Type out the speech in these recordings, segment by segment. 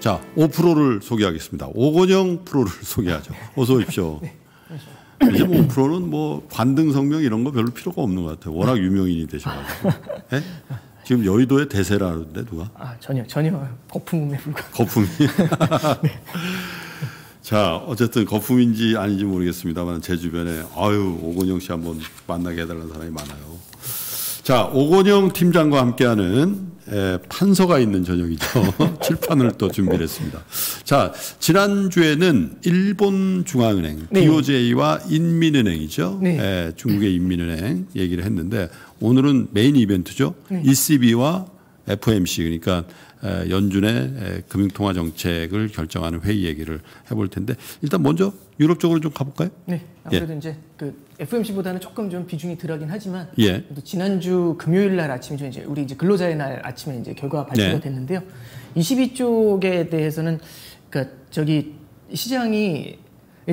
자, 5%를 소개하겠습니다. 오건영 프로를 소개하죠. 어서 오십시오. 네, 이제 뭐 5%는 뭐 관등 성명 이런 거 별로 필요가 없는 것 같아요. 워낙 유명인이 되셔가지고. 네? 지금 여의도의 대세라는데 누가? 아 전혀 전혀 거품에 불과. 거품이. 네. 자 어쨌든 거품인지 아닌지 모르겠습니다만 제 주변에 아유 오건영 씨 한번 만나게 해달라는 사람이 많아요. 자 오건영 팀장과 함께하는 에, 판서가 있는 저녁이죠. 칠판을 또 준비를 했습니다. 자, 지난주에는 일본 중앙은행, 네. BOJ와 인민은행이죠. 네. 에, 중국의 인민은행 얘기를 했는데 오늘은 메인 이벤트죠. 네. ECB와 FOMC 그러니까 연준의 금융통화 정책을 결정하는 회의 얘기를 해볼 텐데 일단 먼저 유럽 쪽으로 좀 가볼까요? 네, 아무래도 예. 이제 그 FOMC보다는 조금 좀 비중이 덜하긴 하지만 예. 지난주 금요일 날 아침에 이제 우리 이제 근로자의 날 아침에 이제 결과가 발표가 네. 됐는데요. ECB 쪽에 대해서는 그러니까 저기 시장이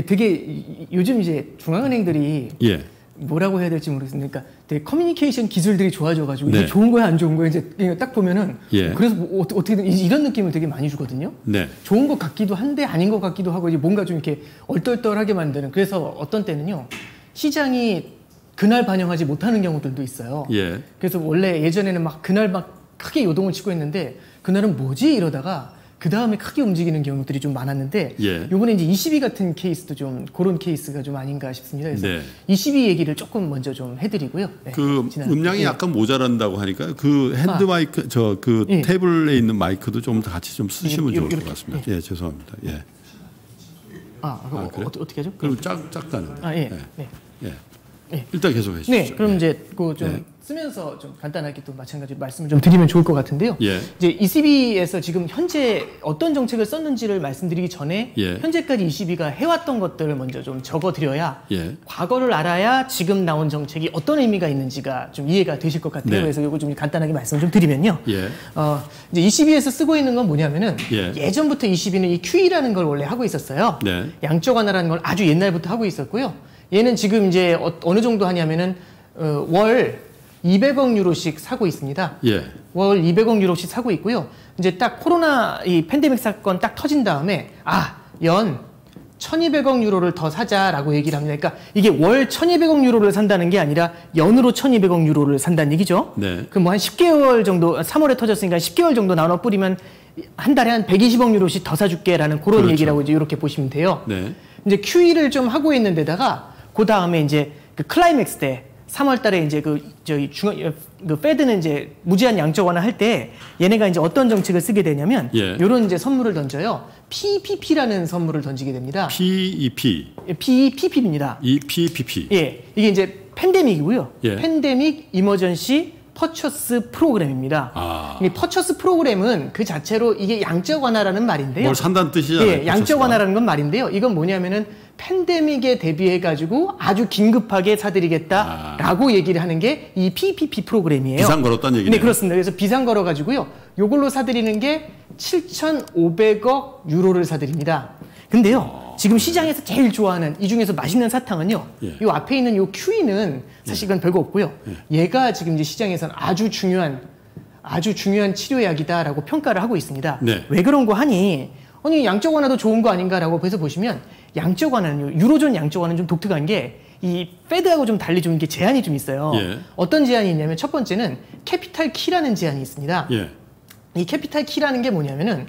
되게 요즘 이제 중앙은행들이 예. 뭐라고 해야 될지 모르겠습니다. 그러니까 되게 커뮤니케이션 기술들이 좋아져가지고 네. 이게 좋은 거야 안 좋은 거야 이제 딱 보면은 예. 그래서 뭐 어떻게든 이런 느낌을 되게 많이 주거든요. 네. 좋은 것 같기도 한데 아닌 것 같기도 하고 이제 뭔가 좀 이렇게 얼떨떨하게 만드는. 그래서 어떤 때는요 시장이 그날 반영하지 못하는 경우들도 있어요. 예. 그래서 원래 예전에는 막 그날 막 크게 요동을 치고 했는데 그날은 뭐지 이러다가 그 다음에 크게 움직이는 경우들이 좀 많았는데 예. 요번에 이제 ECB 같은 케이스도 좀 그런 케이스가 좀 아닌가 싶습니다. 그래서 네. ECB 얘기를 조금 먼저 좀 해드리고요. 네, 그 음량이 예. 약간 모자란다고 하니까 그 핸드 아. 마이크 저그 예. 테이블에 있는 마이크도 좀 같이 좀 쓰시면 예, 좋을 것 같습니다. 예, 죄송합니다. 예. 아, 아, 어, 그래? 어, 떻게 하죠? 그럼 짝 작다는. 아 예. 네. 예. 예. 일단 계속 해 주시죠. 네, 그럼 예. 이제 그좀 네. 쓰면서 좀 간단하게 또 마찬가지로 말씀을 좀 드리면 좋을 것 같은데요. 예. 이제 ECB에서 지금 현재 어떤 정책을 썼는지를 말씀드리기 전에 예. 현재까지 ECB가 해왔던 것들을 먼저 좀 적어드려야 예. 과거를 알아야 지금 나온 정책이 어떤 의미가 있는지가 좀 이해가 되실 것 같아요. 네. 그래서 이거 좀 간단하게 말씀을 좀 드리면요. 예. 어, 이제 ECB에서 쓰고 있는 건 뭐냐면은 예. 전부터 ECB는 이 QE라는 걸 원래 하고 있었어요. 네. 양적 완화라는 걸 아주 옛날부터 하고 있었고요. 얘는 지금 이제 어, 느 정도 하냐면은 어, 월 200억 유로씩 사고 있습니다. 예. 월 200억 유로씩 사고 있고요. 이제 딱 코로나 이 팬데믹 사건 딱 터진 다음에 아, 연 1200억 유로를 더 사자라고 얘기를 합니다. 그러니까 이게 월 1200억 유로를 산다는 게 아니라 연으로 1200억 유로를 산다는 얘기죠. 네. 그럼 뭐 한 10개월 정도 3월에 터졌으니까 10개월 정도 나눠 뿌리면 한 달에 한 120억 유로씩 더 사줄게라는 그런 그렇죠. 얘기라고 이제 이렇게 보시면 돼요. 네. 이제 QE를 좀 하고 있는 데다가 그 다음에 이제 그 클라이맥스 때 3월 달에 이제 그 저희 중앙 그 Fed는 이제 무제한 양적 완화 할 때 얘네가 이제 어떤 정책을 쓰게 되냐면 예. 요런 이제 선물을 던져요. PEPP라는 선물을 던지게 됩니다. PEP. PEPP입니다. 이 PEPP. 예. 이게 이제 팬데믹이고요. 예. Pandemic Emergency Purchase Program입니다. 아. 이 Purchase Program은 그 자체로 이게 양적 완화라는 말인데요. 뭘 산다는 뜻이잖아요. 예, 양적 완화라는 건 말인데요. 이건 뭐냐면은 팬데믹에 대비해 가지고 아주 긴급하게 사드리겠다라고 아. 얘기를 하는 게 이 PPP 프로그램이에요. 비상 걸었다는 얘기네요. 네, 그렇습니다. 그래서 비상 걸어 가지고요. 요걸로 사드리는 게 7,500억 유로를 사드립니다. 근데요. 지금 시장에서 제일 좋아하는 이 중에서 맛있는 사탕은요. 예. 요 앞에 있는 요 큐이는 사실 은 예. 별거 없고요. 예. 얘가 지금 이제 시장에서는 아주 중요한 아주 중요한 치료약이다라고 평가를 하고 있습니다. 네. 왜 그런 거 하니? 아니 양적 완화도 좋은 거 아닌가라고 해서 보시면 양적 완화는 유로존 양적 완화는 좀 독특한 게 이 Fed하고 좀 달리 좀 이게 제한이 좀 있어요. 예. 어떤 제한이 있냐면 첫 번째는 capital key라는 제한이 있습니다. 예. 이 capital key라는 게 뭐냐면은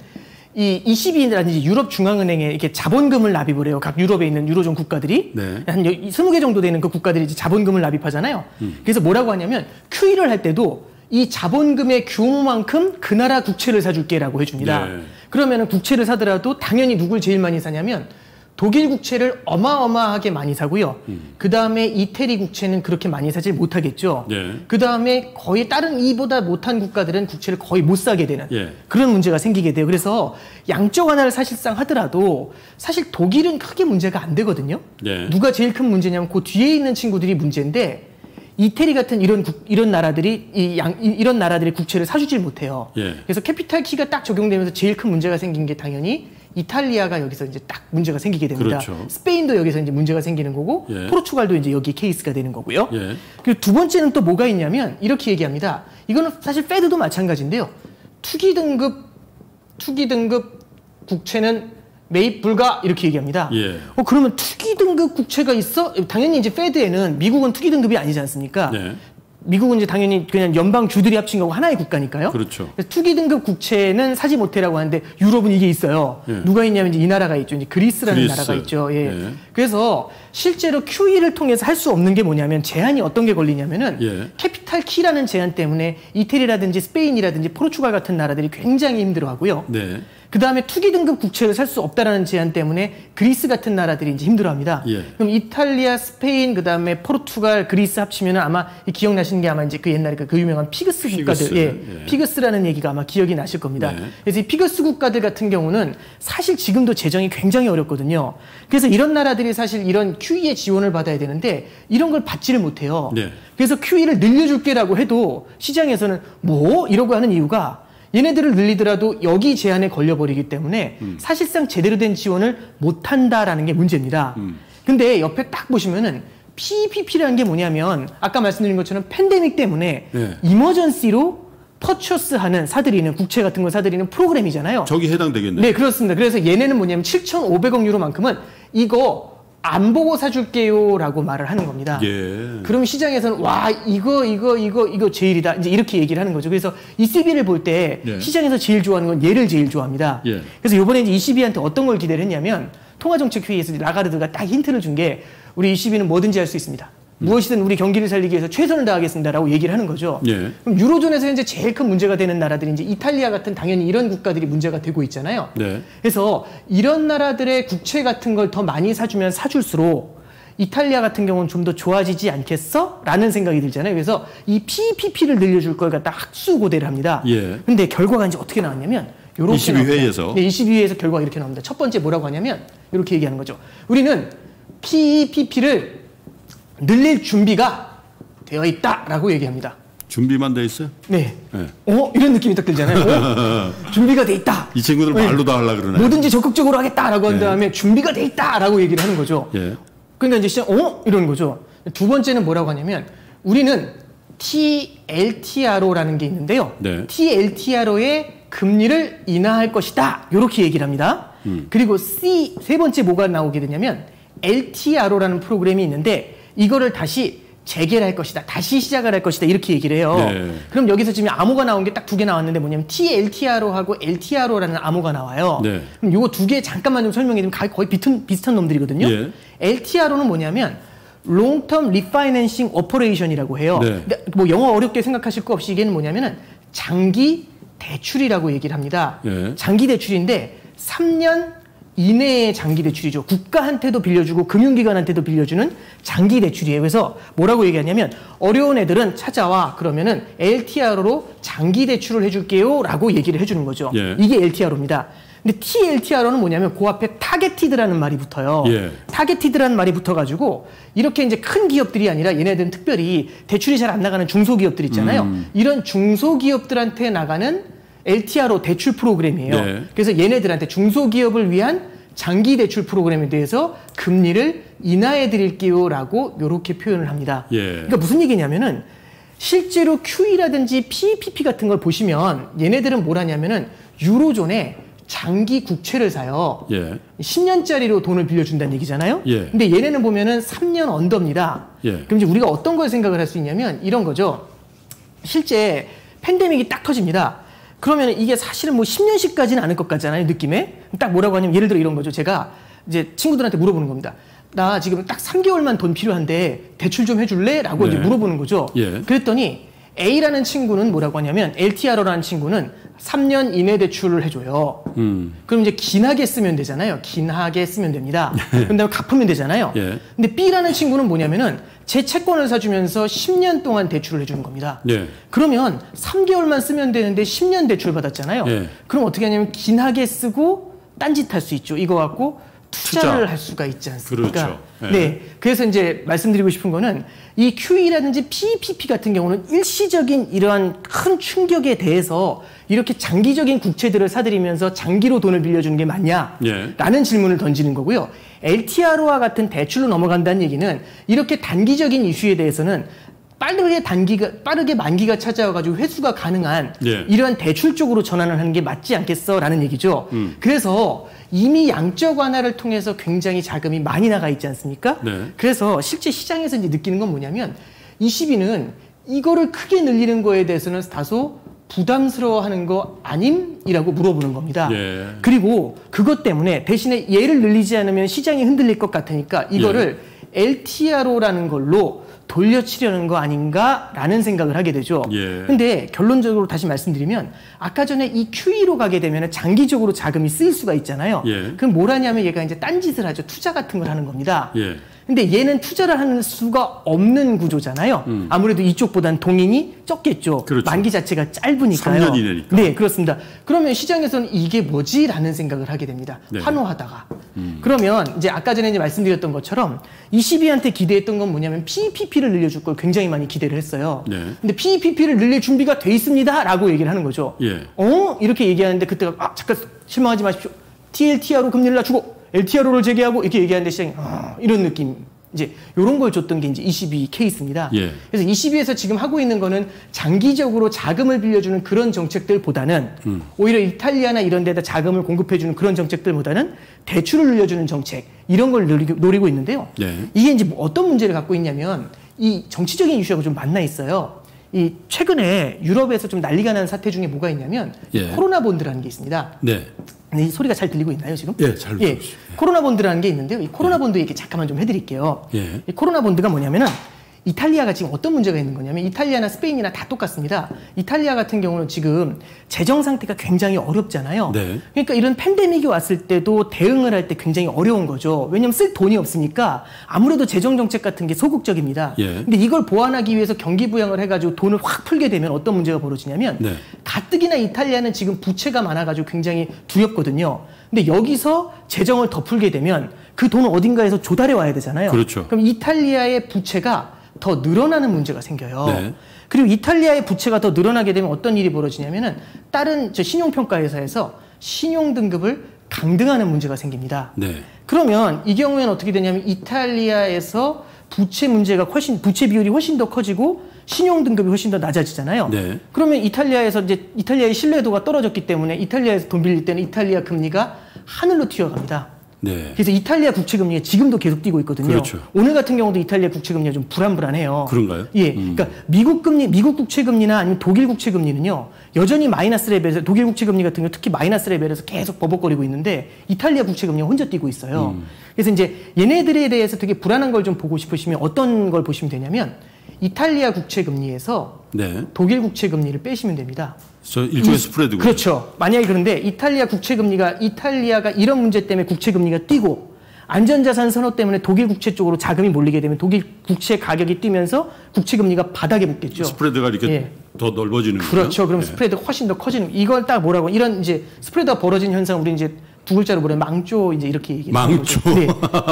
이 ECB라든지 유럽 중앙은행에 이렇게 자본금을 납입을 해요. 각 유럽에 있는 유로존 국가들이 네. 한 20개 정도 되는 그 국가들이 이제 자본금을 납입하잖아요. 음. 그래서 뭐라고 하냐면 QE를 할 때도 이 자본금의 규모만큼 그 나라 국채를 사줄게라고 해줍니다. 네. 그러면은 국채를 사더라도 당연히 누굴 제일 많이 사냐면 독일 국채를 어마어마하게 많이 사고요. 음. 그 다음에 이태리 국채는 그렇게 많이 사질 못하겠죠. 예. 그 다음에 거의 다른 이보다 못한 국가들은 국채를 거의 못 사게 되는 예. 그런 문제가 생기게 돼요. 그래서 양적 완화를 사실상 하더라도 사실 독일은 크게 문제가 안 되거든요. 예. 누가 제일 큰 문제냐면 그 뒤에 있는 친구들이 문제인데 이태리 같은 이런 국, 이런 나라들이 이 양, 이, 런 나라들의 국채를 사주질 못해요. 예. 그래서 캐피탈 키가 딱 적용되면서 제일 큰 문제가 생긴 게 당연히 이탈리아가 여기서 이제 딱 문제가 생기게 됩니다. 그렇죠. 스페인도 여기서 이제 문제가 생기는 거고 예. 포르투갈도 이제 여기 케이스가 되는 거고요. 예. 그리고 두 번째는 또 뭐가 있냐면 이렇게 얘기합니다. 이거는 사실 Fed도 마찬가지인데요. 투기 등급 투기 등급 국채는 매입 불가 이렇게 얘기합니다. 예. 어 그러면 투기 등급 국채가 있어? 당연히 이제 Fed에는 미국은 투기 등급이 아니지 않습니까? 네. 미국은 이제 당연히 그냥 연방 주들이 합친 거고 하나의 국가니까요. 그렇죠. 투기 등급 국채는 사지 못해라고 하는데 유럽은 이게 있어요. 예. 누가 있냐면 이제 이 나라가 있죠. 이제 그리스라는 그리스. 나라가 있죠. 예. 예. 그래서 실제로 QE를 통해서 할 수 없는 게 뭐냐면 제한이 어떤 게 걸리냐면은 예. capital key라는 제한 때문에 이태리라든지 스페인이라든지 포르투갈 같은 나라들이 굉장히 힘들어하고요. 네. 그 다음에 투기 등급 국채를 살 수 없다라는 제한 때문에 그리스 같은 나라들이 이제 힘들어합니다. 예. 그럼 이탈리아, 스페인, 그 다음에 포르투갈, 그리스 합치면은 아마 이 기억나시는 게 아마 이제 그 옛날에 그, 그 유명한 PIGS PIGS, 국가들, 예, 예. PIGS라는 얘기가 아마 기억이 나실 겁니다. 네. 그래서 이 PIGS 국가들 같은 경우는 사실 지금도 재정이 굉장히 어렵거든요. 그래서 이런 나라들이 사실 이런 QE의 지원을 받아야 되는데 이런 걸 받지를 못해요. 네. 그래서 QE를 늘려줄게라고 해도 시장에서는 뭐 이러고 하는 이유가 얘네들을 늘리더라도 여기 제한에 걸려버리기 때문에 음. 사실상 제대로 된 지원을 못한다라는 게 문제입니다. 음. 근데 옆에 딱 보시면은 PPP라는 게 뭐냐면 아까 말씀드린 것처럼 팬데믹 때문에 네. 이머전시로 퍼처스하는 사들이는 국채 같은 걸 사들이는 프로그램이잖아요. 저기 해당되겠네. 네, 그렇습니다. 그래서 얘네는 뭐냐면 7,500억 유로만큼은 이거 안 보고 사줄게요라고 말을 하는 겁니다. 예. 그럼 시장에서는 와 이거 이거 이거 이거 제일이다 이제 이렇게 얘기를 하는 거죠. 그래서 ECB를 볼때 예. 시장에서 제일 좋아하는 건 얘를 제일 좋아합니다. 예. 그래서 이번에 이제 ECB한테 어떤 걸 기대를 했냐면 통화정책 회의에서 라가르드가 딱 힌트를 준 게 우리 ECB는 뭐든지 할 수 있습니다. 무엇이든 우리 경기를 살리기 위해서 최선을 다하겠습니다라고 얘기를 하는 거죠. 예. 그럼 유로존에서 현재 제일 큰 문제가 되는 나라들이 이제 이탈리아 같은 당연히 이런 국가들이 문제가 되고 있잖아요. 네. 그래서 이런 나라들의 국채 같은 걸 더 많이 사주면 사줄수록 이탈리아 같은 경우는 좀 더 좋아지지 않겠어? 라는 생각이 들잖아요. 그래서 이 PPP를 늘려줄 걸 갖다 학수고대를 합니다. 예. 근데 결과가 이제 어떻게 나왔냐면 요렇게 22 나옵니다. 회의에서. 네, 22회에서 결과가 이렇게 나옵니다. 첫 번째 뭐라고 하냐면 이렇게 얘기하는 거죠. 우리는 PPP를 늘릴 준비가 되어 있다라고 얘기합니다. 준비만 돼 있어요? 네. 네. 어? 이런 느낌이 딱 들잖아요. 어? 준비가 돼 있다. 이 친구들 네. 말로 다 하려 그러네. 뭐든지 적극적으로 하겠다라고 한 다음에 준비가 돼 있다라고 얘기를 하는 거죠. 예. 그러니까 이제 시장 어 이러는 거죠. 두 번째는 뭐라고 하냐면 우리는 TLTRO라는 게 있는데요. 네. TLTRO의 금리를 인하할 것이다. 이렇게 얘기를 합니다. 음. 그리고 C 세 번째 뭐가 나오게 되냐면 LTRO라는 프로그램이 있는데 이거를 다시 재개할 것이다. 다시 시작을 할 것이다. 이렇게 얘기를 해요. 네. 그럼 여기서 지금 암호가 나온 게 딱 두 개 나왔는데 뭐냐면 TLTRO하고 LTRO라는 암호가 나와요. 네. 그럼 요거 두 개 잠깐만 좀 설명해 드리면 가- 거의 비슷한, 비슷한 놈들이거든요. 예. LTRO는 뭐냐면 Long-term Refinancing Operation이라고 해요. 네. 근데 뭐 영어 어렵게 생각하실 거 없이 이게는 뭐냐면은 장기 대출이라고 얘기를 합니다. 예. 장기 대출인데 3년 이내의 장기 대출이죠. 국가한테도 빌려주고 금융기관한테도 빌려주는 장기 대출이에요. 그래서 뭐라고 얘기하냐면 어려운 애들은 찾아와 그러면은 LTRO로 장기 대출을 해줄게요라고 얘기를 해주는 거죠. 예. 이게 LTRO입니다. 근데 TLTRO는 뭐냐면 그 앞에 targeted라는 말이 붙어요. 예. targeted라는 말이 붙어가지고 이렇게 이제 큰 기업들이 아니라 얘네들은 특별히 대출이 잘 안 나가는 중소기업들 있잖아요. 음. 이런 중소기업들한테 나가는 LTRO 대출 프로그램이에요. 네. 그래서 얘네들한테 중소기업을 위한 장기 대출 프로그램에 대해서 금리를 인하해 드릴게요라고 이렇게 표현을 합니다. 예. 그러니까 무슨 얘기냐면은 실제로 QE라든지 PPP 같은 걸 보시면 얘네들은 뭘 하냐면은 유로존에 장기 국채를 사요. 예. 10년짜리로 돈을 빌려준다는 얘기잖아요. 예. 근데 얘네는 보면은 3년 언더입니다. 예. 그럼 이제 우리가 어떤 걸 생각을 할 수 있냐면 이런 거죠. 실제 팬데믹이 딱 터집니다. 그러면 이게 사실은 뭐 10년씩까지는 않을 것 같잖아요, 느낌에. 딱 뭐라고 하냐면 예를 들어 이런 거죠. 제가 이제 친구들한테 물어보는 겁니다. 나 지금 딱 3개월만 돈 필요한데 대출 좀 해줄래? 라고 네. 이제 물어보는 거죠. 예. 그랬더니 A라는 친구는 뭐라고 하냐면 LTRO라는 친구는 3년 이내 대출을 해줘요. 음. 그럼 이제 긴하게 쓰면 되잖아요. 긴하게 쓰면 됩니다. 그럼 다음에 갚으면 되잖아요. 예. 근데 B라는 친구는 뭐냐면은 제 채권을 사주면서 10년 동안 대출을 해주는 겁니다. 예. 그러면 3개월만 쓰면 되는데 10년 대출 받았잖아요. 예. 그럼 어떻게 하냐면 긴하게 쓰고 딴짓 할 수 있죠. 이거 갖고 투자를 투자. 할 수가 있지 않습니까? 그렇죠. 예. 네. 그래서 이제 말씀드리고 싶은 거는 이 QE라든지 PPP 같은 경우는 일시적인 이러한 큰 충격에 대해서 이렇게 장기적인 국채들을 사들이면서 장기로 돈을 빌려주는 게 맞냐? 예. 라는 질문을 던지는 거고요. LTRO와 같은 대출로 넘어간다는 얘기는 이렇게 단기적인 이슈에 대해서는 빠르게 단기가 빠르게 만기가 찾아와가지고 회수가 가능한 예. 이러한 대출 쪽으로 전환을 하는 게 맞지 않겠어라는 얘기죠. 음. 그래서 이미 양적 완화를 통해서 굉장히 자금이 많이 나가 있지 않습니까? 네. 그래서 실제 시장에서 이제 느끼는 건 뭐냐면 22는 이거를 크게 늘리는 거에 대해서는 다소 부담스러워하는 거 아님이라고 물어보는 겁니다. 예. 그리고 그것 때문에 대신에 얘를 늘리지 않으면 시장이 흔들릴 것 같으니까 이거를 예. LTRO라는 걸로 돌려치려는 거 아닌가라는 생각을 하게 되죠. 예. 근데 결론적으로 다시 말씀드리면 아까 전에 이 QE로 가게 되면 장기적으로 자금이 쓰일 수가 있잖아요. 예. 그럼 뭘 하냐면 얘가 이제 딴짓을 하죠. 투자 같은 걸 하는 겁니다. 예. 근데 얘는 투자를 하는 수가 없는 구조잖아요. 아무래도 이쪽보단 동인이 적겠죠. 음. 그렇죠. 만기 자체가 짧으니까요. 3년 이내니까. 네, 그렇습니다. 그러면 시장에서는 이게 뭐지라는 생각을 하게 됩니다. 네. 음. 환호하다가. 그러면 이제 아까 전에 이제 말씀드렸던 것처럼 22한테 기대했던 건 뭐냐면 PEPP를 늘려줄 걸 굉장히 많이 기대를 했어요. 네. 근데 PEPP를 늘릴 준비가 돼 있습니다라고 얘기를 하는 거죠. 예. 어? 이렇게 얘기하는데 그때가 아 잠깐 실망하지 마십시오. TLTR로 금리를 낮추고 LTRO를 재개하고 이렇게 얘기하는데 시장이 아, 이런 느낌. 이제 이런 걸 줬던 게 이제 22 케이스입니다. 예. 그래서 22에서 지금 하고 있는 거는 장기적으로 자금을 빌려주는 그런 정책들보다는 음. 오히려 이탈리아나 이런 데다 자금을 공급해주는 그런 정책들보다는 대출을 늘려주는 정책 이런 걸 노리고, 노리고 있는데요. 예. 이게 이제 뭐 어떤 문제를 갖고 있냐면 이 정치적인 이슈하고 좀 만나 있어요. 이 최근에 유럽에서 좀 난리가 난 사태 중에 뭐가 있냐면 예. 코로나 본드라는 게 있습니다. 네. 네, 이 소리가 잘 들리고 있나요 지금? 예, 잘 예, 들리고 있습니다. 코로나 bond라는 게 있는데요. 이 코로나 본드 얘기 잠깐만 좀 해드릴게요. 예. 이 코로나 bond가 뭐냐면은 이탈리아가 지금 어떤 문제가 있는 거냐면 이탈리아나 스페인이나 다 똑같습니다. 이탈리아 같은 경우는 지금 재정 상태가 굉장히 어렵잖아요. 네. 그러니까 이런 팬데믹이 왔을 때도 대응을 할 때 굉장히 어려운 거죠. 왜냐하면 쓸 돈이 없으니까 아무래도 재정 정책 같은 게 소극적입니다. 예. 근데 이걸 보완하기 위해서 경기 부양을 해가지고 돈을 확 풀게 되면 어떤 문제가 벌어지냐면 네. 가뜩이나 이탈리아는 지금 부채가 많아가지고 굉장히 두렵거든요. 근데 여기서 재정을 더 풀게 되면 그 돈을 어딘가에서 조달해 와야 되잖아요. 그렇죠. 그럼 이탈리아의 부채가 더 늘어나는 문제가 생겨요. 네. 그리고 이탈리아의 부채가 더 늘어나게 되면 어떤 일이 벌어지냐면은 다른 저 신용평가 회사에서 신용 등급을 강등하는 문제가 생깁니다. 네. 그러면 이 경우에는 어떻게 되냐면 이탈리아에서 부채 문제가 훨씬 부채 비율이 훨씬 더 커지고 신용 등급이 훨씬 더 낮아지잖아요. 네. 그러면 이탈리아에서 이제 이탈리아의 신뢰도가 떨어졌기 때문에 이탈리아에서 돈 빌릴 때는 이탈리아 금리가 하늘로 튀어갑니다. 네. 그래서 이탈리아 국채 금리가 지금도 계속 뛰고 있거든요. 그렇죠. 오늘 같은 경우도 이탈리아 국채 금리가 좀 불안불안해요. 그런가요? 음. 예. 그러니까 미국 금리, 미국 국채 금리나 아니면 독일 국채 금리는요. 여전히 마이너스 레벨에서 독일 국채 금리 같은 경우 특히 마이너스 레벨에서 계속 버벅거리고 있는데 이탈리아 국채 금리가 혼자 뛰고 있어요. 음. 그래서 이제 얘네들에 대해서 되게 불안한 걸 좀 보고 싶으시면 어떤 걸 보시면 되냐면 이탈리아 국채 금리에서 네. 독일 국채 금리를 빼시면 됩니다. 저 일종의 이- 스프레드고. 그렇죠. 만약에 그런데 이탈리아 국채 금리가 이탈리아가 이런 문제 때문에 국채 금리가 뛰고 안전자산 선호 때문에 독일 국채 쪽으로 자금이 몰리게 되면 독일 국채 가격이 뛰면서 국채 금리가 바닥에 붙겠죠. 스프레드가 이렇게 예. 더 넓어지는 거죠. 그렇죠. 그럼 네. 스프레드가 훨씬 더 커지는 이걸 딱 뭐라고 이런 이제 스프레드가 벌어진 현상 우리 이제 두 글자로 뭐래 망조 이제 이렇게 얘기해요. 망조. 네.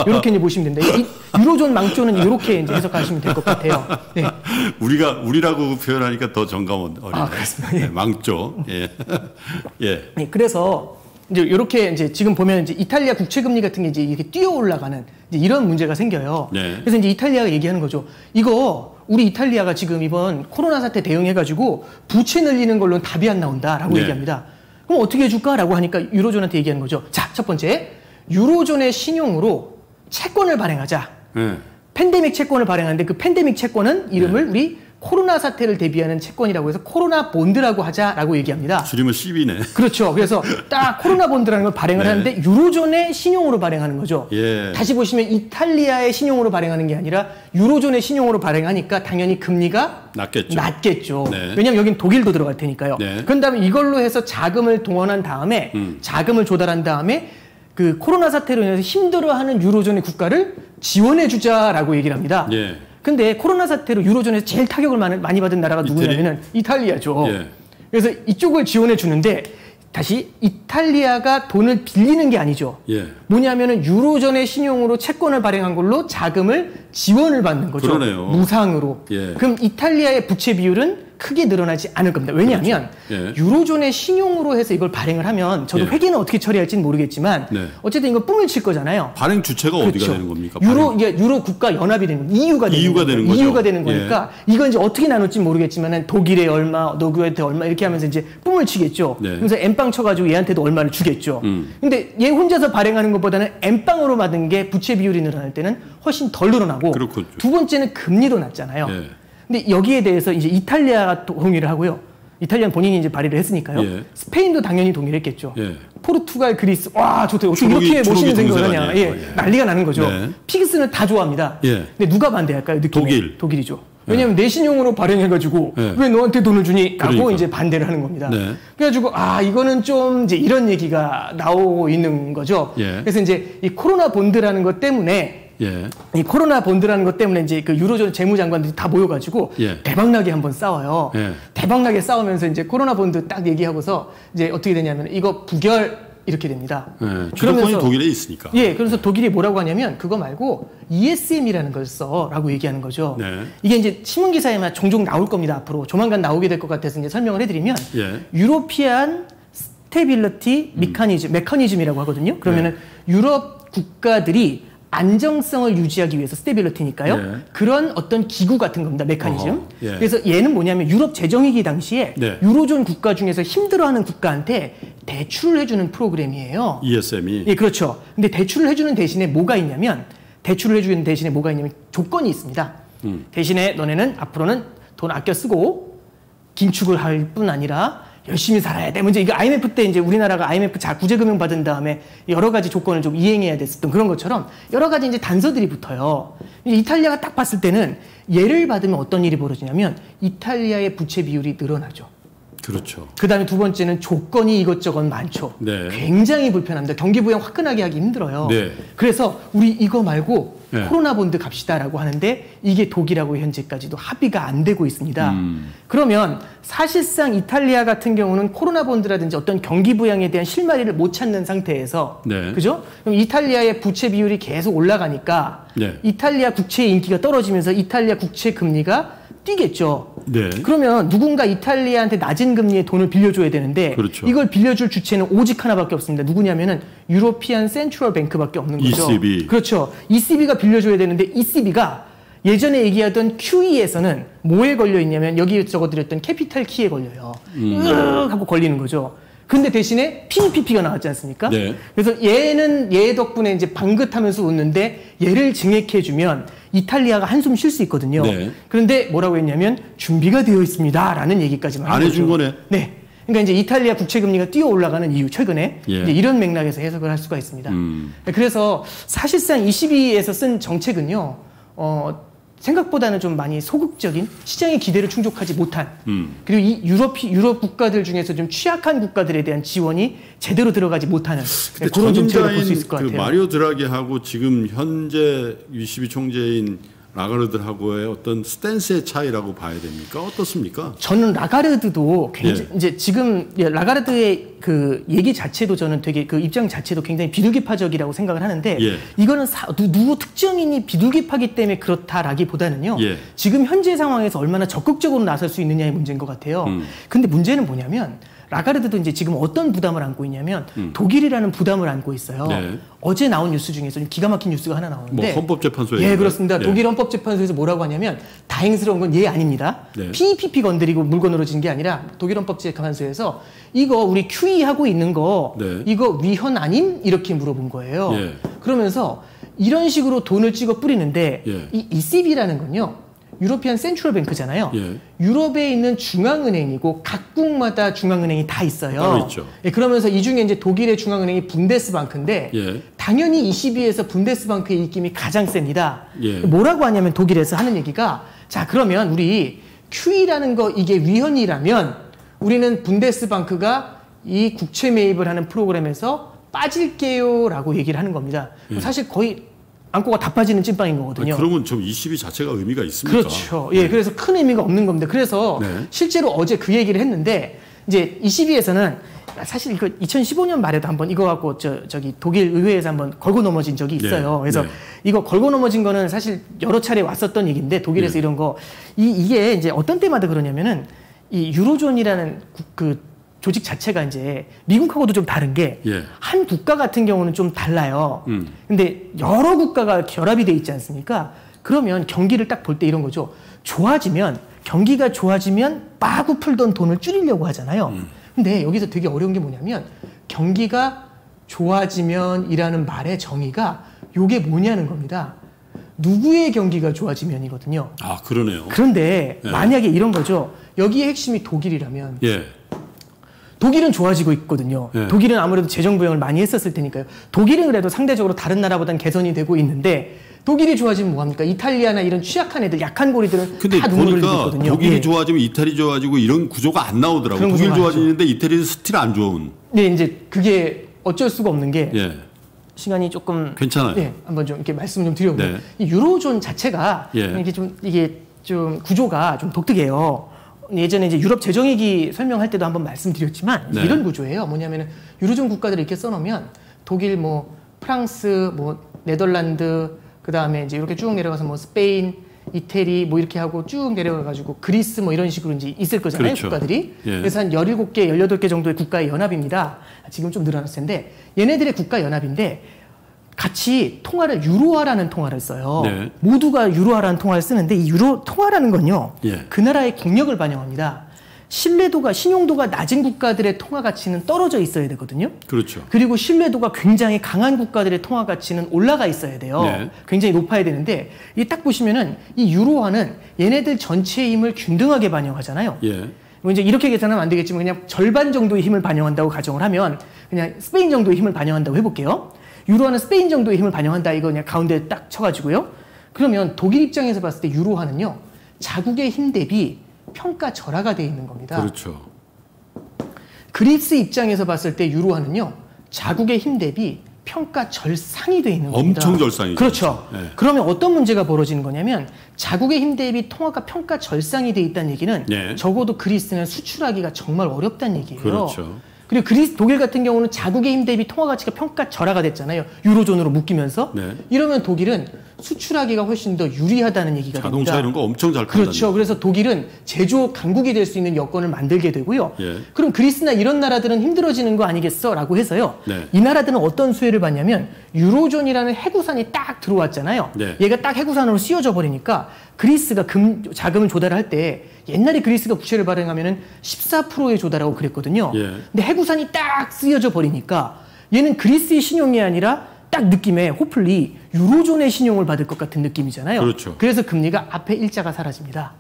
이렇게 이제 보시면 됩니다. 이 유로존 망조는 이렇게 이제 해석하시면 될 것 같아요. 네. 우리가 우리라고 표현하니까 더 정감 어리네. 아, 그렇습니다. 예. 네, 망조. 예. 예. 네, 그래서 이제 이렇게 이제 지금 보면 이제 이탈리아 국채 금리 같은 게 이제 이렇게 뛰어 올라가는 이제 이런 문제가 생겨요. 네. 그래서 이제 이탈리아가 얘기하는 거죠. 이거 우리 이탈리아가 지금 이번 코로나 사태 대응해가지고 부채 늘리는 걸로는 답이 안 나온다라고 네. 얘기합니다. 그럼 어떻게 해줄까 라고 하니까 유로존한테 얘기하는 거죠. 자, 첫 번째 유로존의 신용으로 채권을 발행하자. 예. 팬데믹 채권을 발행하는데 그 팬데믹 채권은 이름을 우리 코로나 사태를 대비하는 채권이라고 해서 코로나 본드라고 하자라고 얘기합니다. 줄이면 CB네. 그렇죠. 그래서 딱 코로나 본드라는 걸 발행을 네. 하는데 유로존의 신용으로 발행하는 거죠. 예. 다시 보시면 이탈리아의 신용으로 발행하는 게 아니라 유로존의 신용으로 발행하니까 당연히 금리가 낮겠죠. 낮겠죠. 네. 왜냐하면 여긴 독일도 들어갈 테니까요. 네. 그런 다음에 이걸로 해서 자금을 동원한 다음에 음. 자금을 조달한 다음에 그 코로나 사태로 인해서 힘들어하는 유로존의 국가를 지원해 주자라고 얘기를 합니다. 예. 근데 코로나 사태로 유로존에서 제일 타격을 많이, 받은 나라가? 누구냐면은 이탈리아죠. 예. 그래서 이쪽을 지원해 주는데 다시 이탈리아가 돈을 빌리는 게 아니죠. 예. 뭐냐면은 유로존의 신용으로 채권을 발행한 걸로 자금을 지원을 받는 거죠. 그러네요. 무상으로. 예. 그럼 이탈리아의 부채 비율은 크게 늘어나지 않을 겁니다. 왜냐하면 그렇죠. 예. 유로존의 신용으로 해서 이걸 발행을 하면 저도 예. 회계는 어떻게 처리할지는 모르겠지만 네. 어쨌든 이거 뿜을 칠 거잖아요. 발행 주체가 어디가 되는 겁니까? 유로 이게 유로 국가 연합이 되는 EU가 되는 EU가. 되는 거죠. EU가 되는 예. 거니까 이건 이제 어떻게 나눌지 모르겠지만은 독일에 얼마, 노르웨이한테 얼마 이렇게 하면서 이제 뿜을 치겠죠. 네. 그래서 엠빵 쳐가지고 얘한테도 얼마를 주겠죠. 음. 근데 얘 혼자서 발행하는 것보다는 엠빵으로 받은 게 부채 비율이 늘어날 때는 훨씬 덜 늘어나고 그렇군요. 두 번째는 금리도 낮잖아요. 예. 근데 여기에 대해서 이제 이탈리아가 동의를 하고요. 이탈리아는 본인이 이제 발의를 했으니까요. 예. 스페인도 당연히 동의를 했겠죠. 예. 포르투갈, 그리스, 와 좋다. 어떻게 초록이- 이렇게 멋있는. 아니에요? 예, 예. 난리가 나는 거죠. 네. PIGS는 다 좋아합니다. 예. 근데 누가 반대할까요? 느낌에? 독일. 독일이죠. 왜냐하면 내 신용으로 발행해가지고 예. 왜 너한테 돈을 주니? 라고 그러니까. 이제 반대를 하는 겁니다. 네. 그래가지고 아 이거는 좀 이제 이런 얘기가 나오고 있는 거죠. 예. 그래서 이제 이 코로나 bond라는 것 때문에 예. 이 코로나 bond라는 것 때문에 이제 그 유로존 재무장관들이 다 모여가지고 예. 대박나게 한번 싸워요. 예. 대박나게 싸우면서 이제 코로나 본드 딱 얘기하고서 이제 어떻게 되냐면 이거 부결 이렇게 됩니다. 예. 주도권이 독일에 있으니까. 예, 그래서 독일이 뭐라고 하냐면 그거 말고 ESM이라는 걸 써라고 얘기하는 거죠. 네. 이게 이제 신문 기사에만 종종 나올 겁니다. 앞으로 조만간 나오게 될 것 같아서 이제 설명을 해드리면 예. European Stability Mechanism 메커니즘이라고 하거든요. 그러면은 네. 유럽 국가들이 안정성을 유지하기 위해서 stability니까요. 예. 그런 어떤 기구 같은 겁니다. 메커니즘. 예. 그래서 얘는 뭐냐면 유럽 재정위기 당시에 네. 유로존 국가 중에서 힘들어하는 국가한테 대출을 해주는 프로그램이에요. ESM이 예, 그렇죠. 근데 대출을 해주는 대신에 뭐가 있냐면 대출을 해주는 대신에 뭐가 있냐면 조건이 있습니다. 음. 대신에 너네는 앞으로는 돈 아껴 쓰고 긴축을 할 뿐 아니라 열심히 살아야 돼. 먼저 이거 IMF 때 이제 우리나라가 IMF 자 구제금융 받은 다음에 여러 가지 조건을 좀 이행해야 됐었던 그런 것처럼 여러 가지 이제 단서들이 붙어요. 이탈리아가 딱 봤을 때는 예를 받으면 어떤 일이 벌어지냐면 이탈리아의 부채 비율이 늘어나죠. 그렇죠. 그 다음에 두 번째는 조건이 이것저것 많죠. 네. 굉장히 불편합니다. 경기 부양 화끈하게 하기 힘들어요. 네. 그래서 우리 이거 말고 네. 코로나 본드 갑시다라고 하는데 이게 독일하고 현재까지도 합의가 안 되고 있습니다. 음. 그러면 사실상 이탈리아 같은 경우는 코로나 bond라든지 어떤 경기 부양에 대한 실마리를 못 찾는 상태에서 네. 그죠? 그럼 이탈리아의 부채 비율이 계속 올라가니까 네. 이탈리아 국채의 인기가 떨어지면서 이탈리아 국채 금리가 뛰겠죠. 네. 그러면 누군가 이탈리아한테 낮은 금리의 돈을 빌려줘야 되는데 그렇죠. 이걸 빌려줄 주체는 오직 하나밖에 없습니다. 누구냐면은 유로피안 센트럴 뱅크밖에 없는 거죠. ECB. 그렇죠. ECB가 빌려줘야 되는데 ECB가 예전에 얘기하던 QE에서는 뭐에 걸려 있냐면 여기 적어드렸던 캐피탈 키에 걸려요. 음. 으 하고 걸리는 거죠. 근데 대신에 PPP가 나왔지 않습니까? 네. 그래서 얘는 얘 덕분에 이제 방긋하면서 웃는데 얘를 증액해주면 이탈리아가 한숨 쉴 수 있거든요. 네. 그런데 뭐라고 했냐면 준비가 되어 있습니다라는 얘기까지만 안한 해준. 거네. 네. 그러니까 이제 이탈리아 국채 금리가 뛰어 올라가는 이유 최근에 예. 이제 이런 맥락에서 해석을 할 수가 있습니다. 음. 그래서 사실상 22에서 쓴 정책은요. 어, 생각보다는 좀 많이 소극적인 시장의 기대를 충족하지 못한 음. 그리고 이 유럽 유럽 국가들 중에서 좀 취약한 국가들에 대한 지원이 제대로 들어가지 못하는 그런 정책을 볼수 전임자인 있을 것그 같아요. 마리오 드라기하고 지금 현재 유시비 총재인 라가르드하고의 어떤 스탠스의 차이라고 봐야 됩니까? 어떻습니까? 저는 라가르드도 굉장히 예. 이제 지금 예, 라가르드의 그 얘기 자체도 저는 되게 그 입장 자체도 굉장히 비둘기파적이라고 생각을 하는데 예. 이거는 사, 누, 누구 특정인이 비둘기파기 때문에 그렇다라기보다는요. 예. 지금 현재 상황에서 얼마나 적극적으로 나설 수 있느냐의 문제인 것 같아요. 음. 근데 문제는 뭐냐면 라가르드도 이제 지금 어떤 부담을 안고 있냐면 독일이라는 부담을 안고 있어요. 음. 네. 어제 나온 뉴스 중에서 좀 기가 막힌 뉴스가 하나 나오는데 뭐 헌법재판소에 예, 그렇습니다. 거예요? 독일 헌법재판소에서 뭐라고 하냐면 다행스러운 건 예 아닙니다. 네. PPP 건드리고 물건으로 진 게 아니라 독일 헌법재판소에서 이거 우리 QE 하고 있는 거 네. 이거 위헌 아님 이렇게 물어본 거예요. 예. 그러면서 이런 식으로 돈을 찍어 뿌리는데 예. 이 ECB라는 건요. 유로피안 센트럴 뱅크잖아요. 예. 유럽에 있는 중앙은행이고 각국마다 중앙은행이 다 있어요. 따로 있죠. 예, 그러면서 이 중에 이제 독일의 중앙은행이 분데스방크인데 예. 당연히 22에서 분데스방크의 입김이 가장 셉니다. 예. 뭐라고 하냐면 독일에서 하는 얘기가 자 그러면 우리 QE라는 거 이게 위헌이라면 우리는 분데스방크가 이 국채 매입을 하는 프로그램에서 빠질게요라고 얘기를 하는 겁니다. 사실 거의 안고가 다 빠지는 찐빵인 거거든요. 예. 아니, 그러면 좀22 자체가 의미가 있습니까? 그렇죠. 예, 그래서 큰 의미가 없는 겁니다. 그래서 네. 실제로 어제 그 얘기를 했는데 이제 22에서는 사실 이거 2015년 말에도 한번 이거 갖고 저 저기 독일 의회에서 한번 걸고 넘어진 적이 있어요. 네. 그래서 네. 이거 걸고 넘어진 거는 사실 여러 차례 왔었던 얘기인데 독일에서 네. 이런 거 이, 이게 이제 어떤 때마다 그러냐면은 이 유로존이라는 구- 그 조직 자체가 이제 미국하고도 좀 다른 게한 예. 국가 같은 경우는 좀 달라요. 음. 근데 여러 국가가 결합이 돼 있지 않습니까? 그러면 경기를 딱 볼 때 이런 거죠. 좋아지면 경기가 좋아지면 마구 풀던 돈을 줄이려고 하잖아요. 음. 근데 여기서 되게 어려운 게 뭐냐면 경기가 좋아지면이라는 말의 정의가 요게 뭐냐는 겁니다. 누구의 경기가 좋아지면이거든요. 아 그러네요. 그런데 예. 만약에 이런 거죠. 여기에 핵심이 독일이라면 예. 독일은 좋아지고 있거든요. 예. 독일은 아무래도 재정 부양을 많이 했었을 테니까요. 독일은 그래도 상대적으로 다른 나라보다는 개선이 되고 있는데 독일이 좋아지면 뭐합니까? 이탈리아나 이런 취약한 애들, 약한 고리들은 근데 다 눈물을 흘리고 보니까 있거든요. 독일이 예. 좋아지면 이탈리아 좋아지고 이런 구조가 안 나오더라고. 그런 독일 좋아지는데 이탈리아 still 안 좋은. 네, 이제 그게 어쩔 수가 없는 게 예. 시간이 조금 괜찮아요. 예, 한번 좀 이렇게 말씀 좀 드려보면 네. 이 유로존 자체가 예. 이게 좀 이게 좀 구조가 좀 독특해요. 예전에 이제 유럽 재정위기 설명할 때도 한번 말씀드렸지만 네. 이런 구조예요. 뭐냐면은 유로존 국가들을 이렇게 써놓으면 독일, 뭐 프랑스, 뭐 네덜란드, 그 다음에 이제 이렇게 쭉 내려가서 뭐 스페인, 이태리 뭐 이렇게 하고 쭉 내려가가지고 그리스 뭐 이런 식으로 이제 있을 거잖아요 그렇죠. 국가들이. 예. 그래서 한 17개, 18개 정도의 국가의 연합입니다. 지금 좀 늘어났을 텐데 얘네들의 국가 연합인데 같이 통화를 유로화라는 통화를 써요. 네. 모두가 유로화라는 통화를 쓰는데 이 유로 통화라는 건요. 예. 그 나라의 국력을 반영합니다. 신뢰도가 신용도가 낮은 국가들의 통화 가치는 떨어져 있어야 되거든요. 그렇죠. 그리고 신뢰도가 굉장히 강한 국가들의 통화 가치는 올라가 있어야 돼요. 네. 굉장히 높아야 되는데 이 딱 보시면은 이 유로화는 얘네들 전체의 힘을 균등하게 반영하잖아요. 예. 뭐 이제 이렇게 계산하면 안 되겠지만 그냥 절반 정도의 힘을 반영한다고 가정을 하면 그냥 스페인 정도의 힘을 반영한다고 해볼게요. 유로화는 스페인 정도의 힘을 반영한다 이거 그냥 가운데 딱 쳐가지고요. 그러면 독일 입장에서 봤을 때 유로화는요 자국의 힘 대비 평가 절하가 돼 있는 겁니다. 그렇죠. 그리스 입장에서 봤을 때 유로화는요 자국의 힘 대비 평가 절상이 돼 있는 겁니다. 엄청 절상이죠. 그렇죠. 네. 그러면 어떤 문제가 벌어지는 거냐면 자국의 힘 대비 통화가 평가 절상이 돼 있다는 얘기는 네. 적어도 그리스는 수출하기가 정말 어렵다는 얘기예요. 그렇죠. 그리고 그리스 독일 같은 경우는 자국의 힘 대비 통화 가치가 평가 절하가 됐잖아요. 유로존으로 묶이면서 네. 이러면 독일은 수출하기가 훨씬 더 유리하다는 얘기가 자동차 됩니다. 이런 거 엄청 잘 그렇죠. 그래서 독일은 제조업 강국이 될 수 있는 여건을 만들게 되고요. 예. 그럼 그리스나 이런 나라들은 힘들어지는 거 아니겠어?라고 해서요. 네. 이 나라들은 어떤 수혜를 받냐면 유로존이라는 해구산이 딱 들어왔잖아요. 네. 얘가 딱 해구산으로 씌워져 버리니까 그리스가 금 자금을 조달할 때 옛날에 그리스가 부채를 발행하면은 14%의 조달하고 그랬거든요. 예. 근데 해구산이 딱 쓰여져 버리니까 얘는 그리스의 신용이 아니라 딱 느낌에 호플리 유로존의 신용을 받을 것 같은 느낌이잖아요. 그렇죠. 그래서 금리가 앞에 일자가 사라집니다.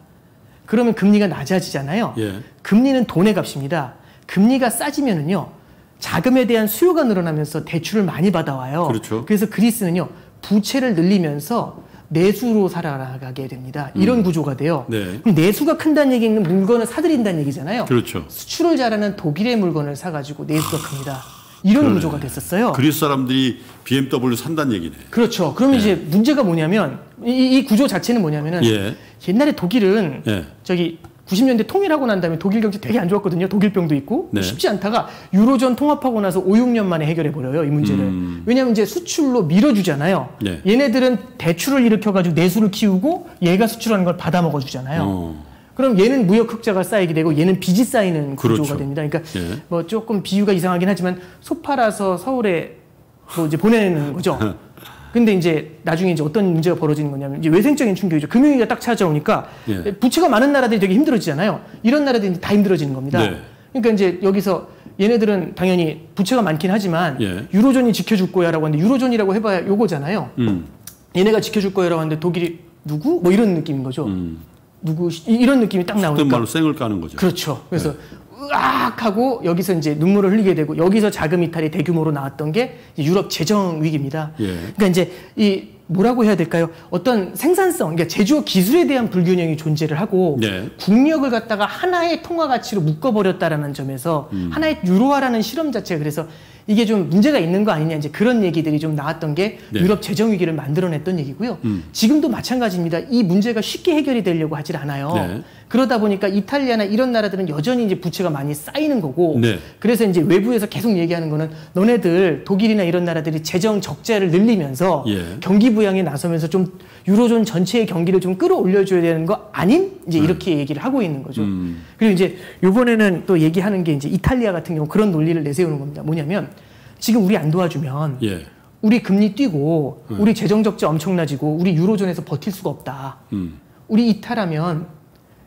그러면 금리가 낮아지잖아요. 예. 금리는 돈의 값입니다. 금리가 싸지면은요. 자금에 대한 수요가 늘어나면서 대출을 많이 받아와요. 그렇죠. 그래서 그리스는요. 부채를 늘리면서 내수로 살아가게 됩니다. 이런 구조가 돼요. 네. 그럼 내수가 큰다는 얘기는 물건을 사들인다는 얘기잖아요. 그렇죠. 수출을 잘하는 독일의 물건을 사가지고 내수가 큽니다. 이런 그러네. 구조가 됐었어요. 그리스 사람들이 BMW 산다는 얘기네. 그렇죠. 그럼 이제 문제가 뭐냐면 이, 이 구조 자체는 뭐냐면은 예. 옛날에 독일은 예. 저기 90년대 통일하고 난 다음에 독일 경제 되게 안 좋았거든요. 독일병도 있고 네. 쉽지 않다가 유로존 통합하고 나서 5, 6년 만에 해결해 버려요 이 문제를. 음. 왜냐하면 이제 수출로 밀어주잖아요. 네. 얘네들은 대출을 일으켜가지고 내수를 키우고 얘가 수출하는 걸 받아 먹어주잖아요. 어. 그럼 얘는 무역 흑자가 쌓이게 되고 얘는 빚이 쌓이는 구조가 그렇죠. 됩니다. 그러니까 예. 뭐 조금 비유가 이상하긴 하지만 소 팔아서 서울에 뭐 이제 보내는 거죠. 근데 이제 나중에 이제 어떤 문제가 벌어지는 거냐면 이제 외생적인 충격이죠. 금융위기가 딱 찾아오니까 예. 부채가 많은 나라들이 되게 힘들어지잖아요. 이런 나라들이 다 힘들어지는 겁니다. 네. 그러니까 이제 여기서 얘네들은 당연히 부채가 많긴 하지만 예. 유로존이 지켜줄 거야라고 하는데 유로존이라고 해봐야 요거잖아요. 음. 얘네가 지켜줄 거야라고 하는데 독일이 누구? 뭐 이런 느낌인 거죠. 음. 누구 이- 이런 느낌이 딱 나오니까 말로 생을 까는 거죠. 그렇죠. 그래서 네. 으악 하고 여기서 이제 눈물을 흘리게 되고 여기서 자금 이탈이 대규모로 나왔던 게 유럽 재정 위기입니다. 예. 그러니까 이제 이 뭐라고 해야 될까요? 어떤 생산성, 그러니까 제조업 기술에 대한 불균형이 존재를 하고 네. 국력을 갖다가 하나의 통화 가치로 묶어버렸다라는 점에서 음. 하나의 유로화라는 실험 자체가 그래서 이게 좀 문제가 있는 거 아니냐 이제 그런 얘기들이 좀 나왔던 게 네. 유럽 재정 위기를 만들어냈던 얘기고요. 음. 지금도 마찬가지입니다. 이 문제가 쉽게 해결이 되려고 하질 않아요. 네. 그러다 보니까 이탈리아나 이런 나라들은 여전히 이제 부채가 많이 쌓이는 거고 네. 그래서 이제 외부에서 계속 얘기하는 거는 너네들 독일이나 이런 나라들이 재정 적자를 늘리면서 예. 경기 부양에 나서면서 좀 유로존 전체의 경기를 좀 끌어올려줘야 되는 거 아닌 이제 네. 이렇게 얘기를 하고 있는 거죠. 음. 그리고 이제 요번에는 또 얘기하는 게 이제 이탈리아 같은 경우 그런 논리를 내세우는 겁니다. 뭐냐면 지금 우리 안 도와주면 예. 우리 금리 뛰고 우리 재정 적자 엄청나지고 우리 유로존에서 버틸 수가 없다. 음. 우리 이탈하면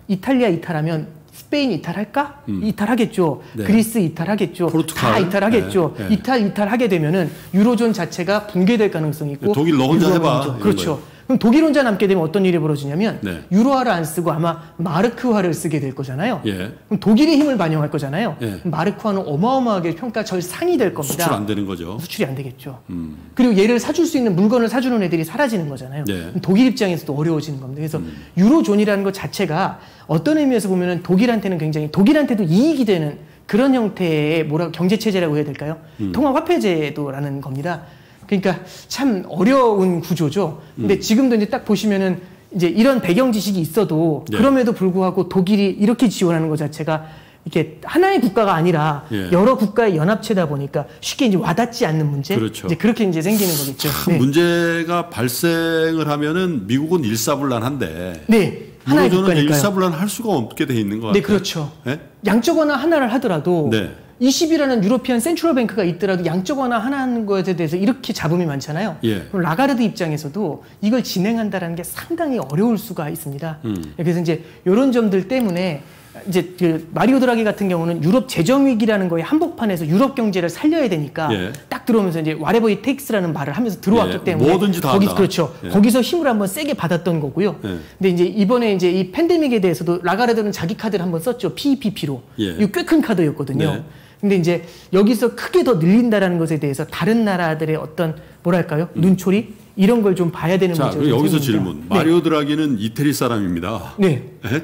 이탈리아 이탈하면 스페인 이탈할까? 이탈하겠죠. 네. 그리스 이탈하겠죠. 포르투갈. 다 이탈하겠죠. 네, 네. 이탈 이탈하게 되면은 유로존 자체가 붕괴될 가능성이 있고 독일 너 혼자 해봐, 그렇죠. 그럼 독일 혼자 남게 되면 어떤 일이 벌어지냐면 네. 유로화를 안 쓰고 아마 마르크화를 쓰게 될 거잖아요. 예. 그럼 독일의 힘을 반영할 거잖아요. 예. 마르크화는 어마어마하게 평가 절상이 될 겁니다. 수출 안 되는 거죠. 수출이 안 되겠죠. 음. 그리고 얘를 사줄 수 있는 물건을 사주는 애들이 사라지는 거잖아요. 네. 음. 그럼 독일 입장에서도 어려워지는 겁니다. 그래서 유로존이라는 것 자체가 어떤 의미에서 보면은 독일한테는 굉장히 독일한테도 이익이 되는 그런 형태의 뭐라 경제 체제라고 해야 될까요? 음. 통화 화폐 제도라는 겁니다. 그러니까 참 어려운 구조죠. 근데 음. 지금도 이제 딱 보시면은 이제 이런 배경 지식이 있어도 네. 그럼에도 불구하고 독일이 이렇게 지원하는 것 자체가 이렇게 하나의 국가가 아니라 예. 여러 국가의 연합체다 보니까 쉽게 이제 와닿지 않는 문제, 그렇죠. 이제 그렇게 이제 생기는 거겠죠. 그 네. 문제가 발생을 하면은 미국은 일사불란한데 네. 하나의 국가니까요. 일사불란할 수가 없게 돼 있는 것 네, 같아요. 그렇죠. 예? 양적 완화 하나를 하더라도 네. 20이라는 유로피안 센트럴 뱅크가 있더라도 양적 완화 하나 하는 거에 대해서 이렇게 잡음이 많잖아요. 예. 그럼 라가르드 입장에서도 이걸 진행한다라는 게 상당히 어려울 수가 있습니다. 음. 그래서 이제 이런 점들 때문에 이제 그 마리오 드라기 같은 경우는 유럽 재정 위기라는 거에 한복판에서 유럽 경제를 살려야 되니까 예. 딱 들어오면서 이제 whatever it takes라는 말을 하면서 들어왔기 예. 때문에 뭐든지 다 거기 한다. 그렇죠. 예. 거기서 힘을 한번 세게 받았던 거고요. 예. 근데 이제 이번에 이제 이 팬데믹에 대해서도 라가르드는 자기 카드를 한번 썼죠. PEPP로. 예. 이거 꽤 큰 카드였거든요. 네. 근데 이제 여기서 크게 더 늘린다라는 것에 대해서 다른 나라들의 어떤 뭐랄까요? 눈초리 이런 걸 좀 봐야 되는 자, 그리고 좀 여기서. 질문. 마리오 드라기는 이태리 사람입니다. 네. 예?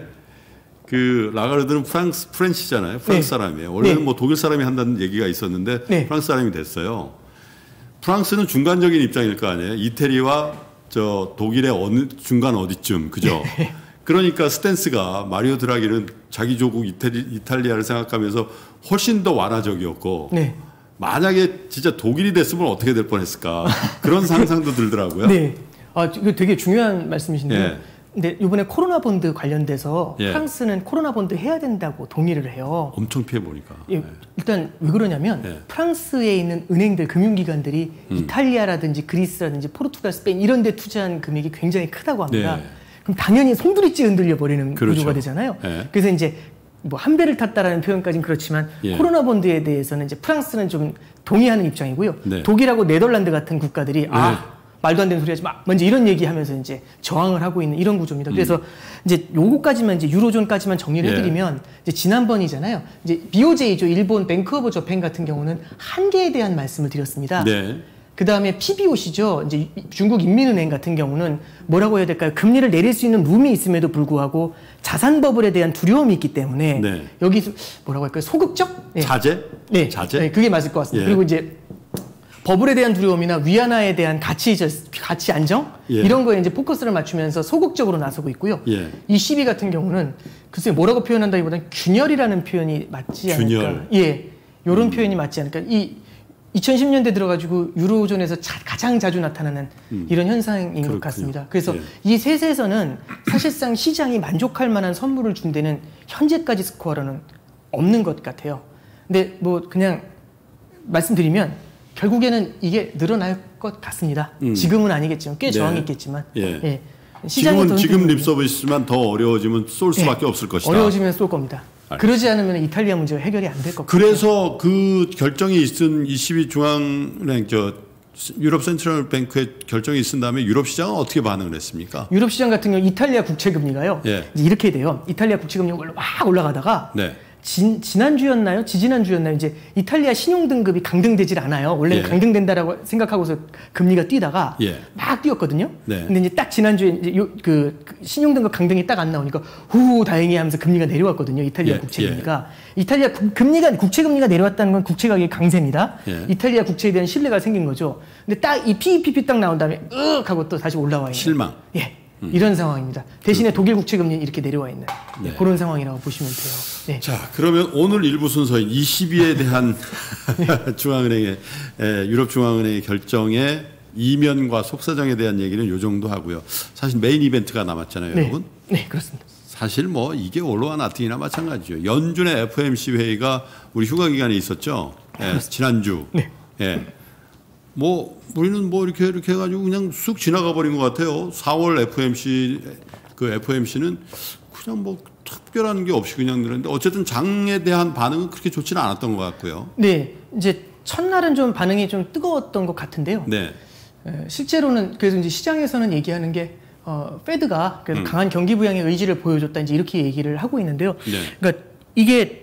그 라가르드는 프랑스 프렌치잖아요. 프랑스 네. 사람이에요. 원래는 네. 뭐 독일 사람이 한다는 얘기가 있었는데 네. 프랑스 사람이 됐어요. 프랑스는 중간적인 입장일 거 아니에요. 이태리와 저 독일의 어느 중간 어디쯤 그죠? 네. 그러니까 스탠스가 마리오 드라기는 자기 조국 이태리, 이탈리아를 생각하면서 훨씬 더 완화적이었고 네. 만약에 진짜 독일이 됐으면 어떻게 될 뻔했을까 그런 상상도 들더라고요. 네. 아, 이거 되게 중요한 말씀이신데요. 예. 근데 이번에 코로나 본드 관련돼서 예. 프랑스는 코로나 본드 해야 된다고 동의를 해요. 엄청 피해 보니까. 예, 일단 왜 그러냐면 예. 프랑스에 있는 은행들 금융기관들이 음. 이탈리아라든지 그리스라든지 포르투갈, 스페인 이런 데 투자한 금액이 굉장히 크다고 합니다. 네. 그럼 당연히 송두리째 흔들려 버리는 그렇죠. 구조가 되잖아요. 예. 그래서 이제 뭐한 배를 탔다라는 표현까지는 그렇지만 예. 코로나 bond에 대해서는 이제 프랑스는 좀 동의하는 입장이고요. 네. 독일하고 네덜란드 같은 국가들이 아 말도 안 되는 소리 하지 마. 먼저 이런 얘기하면서 이제 저항을 하고 있는 이런 구조입니다. 그래서 이제 요거까지만 이제 유로존까지만 정리를 음. 예. 해드리면 이제 지난번이잖아요. 이제 BOJ죠. 일본 Bank of Japan 같은 경우는 한계에 대한 말씀을 드렸습니다. 네. 그 다음에 PBOC죠. 이제 이- 중국 인민은행 같은 경우는 뭐라고 해야 될까요? 금리를 내릴 수 있는 room이 있음에도 불구하고 자산 버블에 대한 두려움이 있기 때문에 네. 여기서 뭐라고 할까요? 소극적? 네. 자제? 네, 자제? 네, 그게 맞을 것 같습니다. 예. 그리고 이제 버블에 대한 두려움이나 위안화에 대한 가치 저- 가치 안정 예. 이런 거에 이제 포커스를 맞추면서 소극적으로 나서고 있고요. 예. 이 시비 같은 경우는 글쎄 뭐라고 표현한다기보다는 균열이라는 표현이 맞지 않을까. 균열. 예, 요런 표현이 맞지 않을까. 이 2010년대 들어가지고 유로존에서 자- 가장 자주 나타나는 이런 현상인 음. 그렇군요. 것 같습니다. 그래서 예. 이 셋에서는 사실상 시장이 만족할 만한 선물을 준 데는 현재까지 스코어로는 없는 것 같아요. 근데 뭐 그냥 말씀드리면 결국에는 이게 늘어날 것 같습니다. 음. 지금은 아니겠지만 꽤 네. 저항이 있겠지만 예. 시장이 지금은 더 지금 흔들리면 립서비스지만 더 어려워지면 쏠 수밖에 예, 없을 것이다. 어려워지면 쏠 겁니다. 알겠습니다. 그러지 않으면 이탈리아 문제가 해결이 안 될 것 같아요. 그래서 그 결정이 있은 22 중앙은행 저 유럽 센트럴 뱅크의 결정이 있은 다음에 유럽 시장은 어떻게 반응을 했습니까? 유럽 시장 같은 경우 이탈리아 국채 금리가요. 예. 이제 이렇게 돼요. 이탈리아 국채 금리가 확 올라가다가 네. 진, 지난주였나요? 지지난주였나요? 이제 이탈리아 신용 등급이 강등되질 않아요. 원래는 예. 강등된다라고 생각하고서 금리가 뛰다가 예. 막 뛰었거든요. 네. 근데 이제 딱 지난주에 이제 요, 그, 그 신용 등급 강등이 딱 안 나오니까 후 다행히 하면서 금리가 내려왔거든요. 이탈리아 예, 국채 금리가. 이탈리아 구- 금리가 국채 금리가 내려왔다는 건 국채 가격의 강세입니다. 예. 이탈리아 국채에 대한 신뢰가 생긴 거죠. 근데 딱 이 PEPP 딱 나온 다음에 으 하고 또 다시 올라와 있는 실망. 예. 이런 상황입니다. 대신에 독일 국채 금리는 이렇게 내려와 있는 네, 네. 그런 상황이라고 보시면 돼요. 네. 자, 그러면 오늘 일부 순서인 22에 대한 중앙은행의 에, 유럽 중앙은행의 결정의 이면과 속사정에 대한 얘기는 요 정도 하고요. 사실 메인 이벤트가 남았잖아요, 네. 여러분. 네, 그렇습니다. 사실 뭐 이게 올로와 나팅이나 마찬가지죠. 연준의 FOMC 회의가 우리 휴가 기간에 있었죠. 예, 지난주. 네. 예. 뭐 우리는 뭐 이렇게 이렇게 해가지고 그냥 쑥 지나가 버린 것 같아요. 4월 FOMC 그 FOMC는 그냥 뭐 특별한 게 없이 그냥 늘었는데 어쨌든 장에 대한 반응은 그렇게 좋지는 않았던 것 같고요. 네, 이제 첫날은 좀 반응이 좀 뜨거웠던 것 같은데요. 네. 에, 실제로는 그래서 이제 시장에서는 얘기하는 게 어, 페드가 음. 강한 경기 부양의 의지를 보여줬다 이제 이렇게 얘기를 하고 있는데요. 네. 그러니까 이게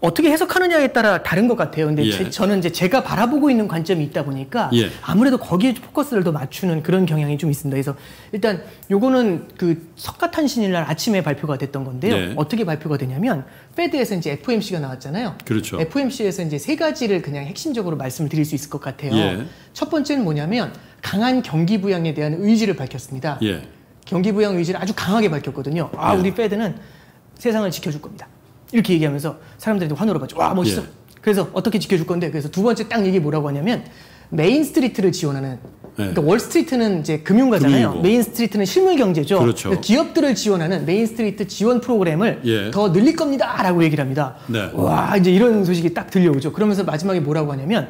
어떻게 해석하느냐에 따라 다른 것 같아요. 근데 예. 제- 저는 이제 제가 바라보고 있는 관점이 있다 보니까 예. 아무래도 거기에 포커스를 더 맞추는 그런 경향이 좀 있습니다. 그래서 일단 요거는 그 석가탄신일 날 아침에 발표가 됐던 건데요. 네. 어떻게 발표가 되냐면 페드에서 이제 FOMC가 나왔잖아요. 그렇죠. FOMC에서 이제 세 가지를 그냥 핵심적으로 말씀을 드릴 수 있을 것 같아요. 예. 첫 번째는 뭐냐면 강한 경기 부양에 대한 의지를 밝혔습니다. 예. 경기 부양 의지를 아주 강하게 밝혔거든요. 아, 예. 우리 페드는 세상을 지켜줄 겁니다. 이렇게 얘기하면서 사람들이 환호를 받죠. 와, 멋있어. 예. 그래서 어떻게 지켜줄 건데? 그래서 두 번째 딱 얘기 뭐라고 하냐면 Main Street를 지원하는 그러니까 Wall Street는 이제 금융가잖아요. 예. 금융이고. Main Street는 실물 경제죠. 그렇죠. 기업들을 지원하는 Main Street 지원 프로그램을 예. 더 늘릴 겁니다라고 얘기를 합니다. 네. 와, 이제 이런 소식이 딱 들려오죠. 그러면서 마지막에 뭐라고 하냐면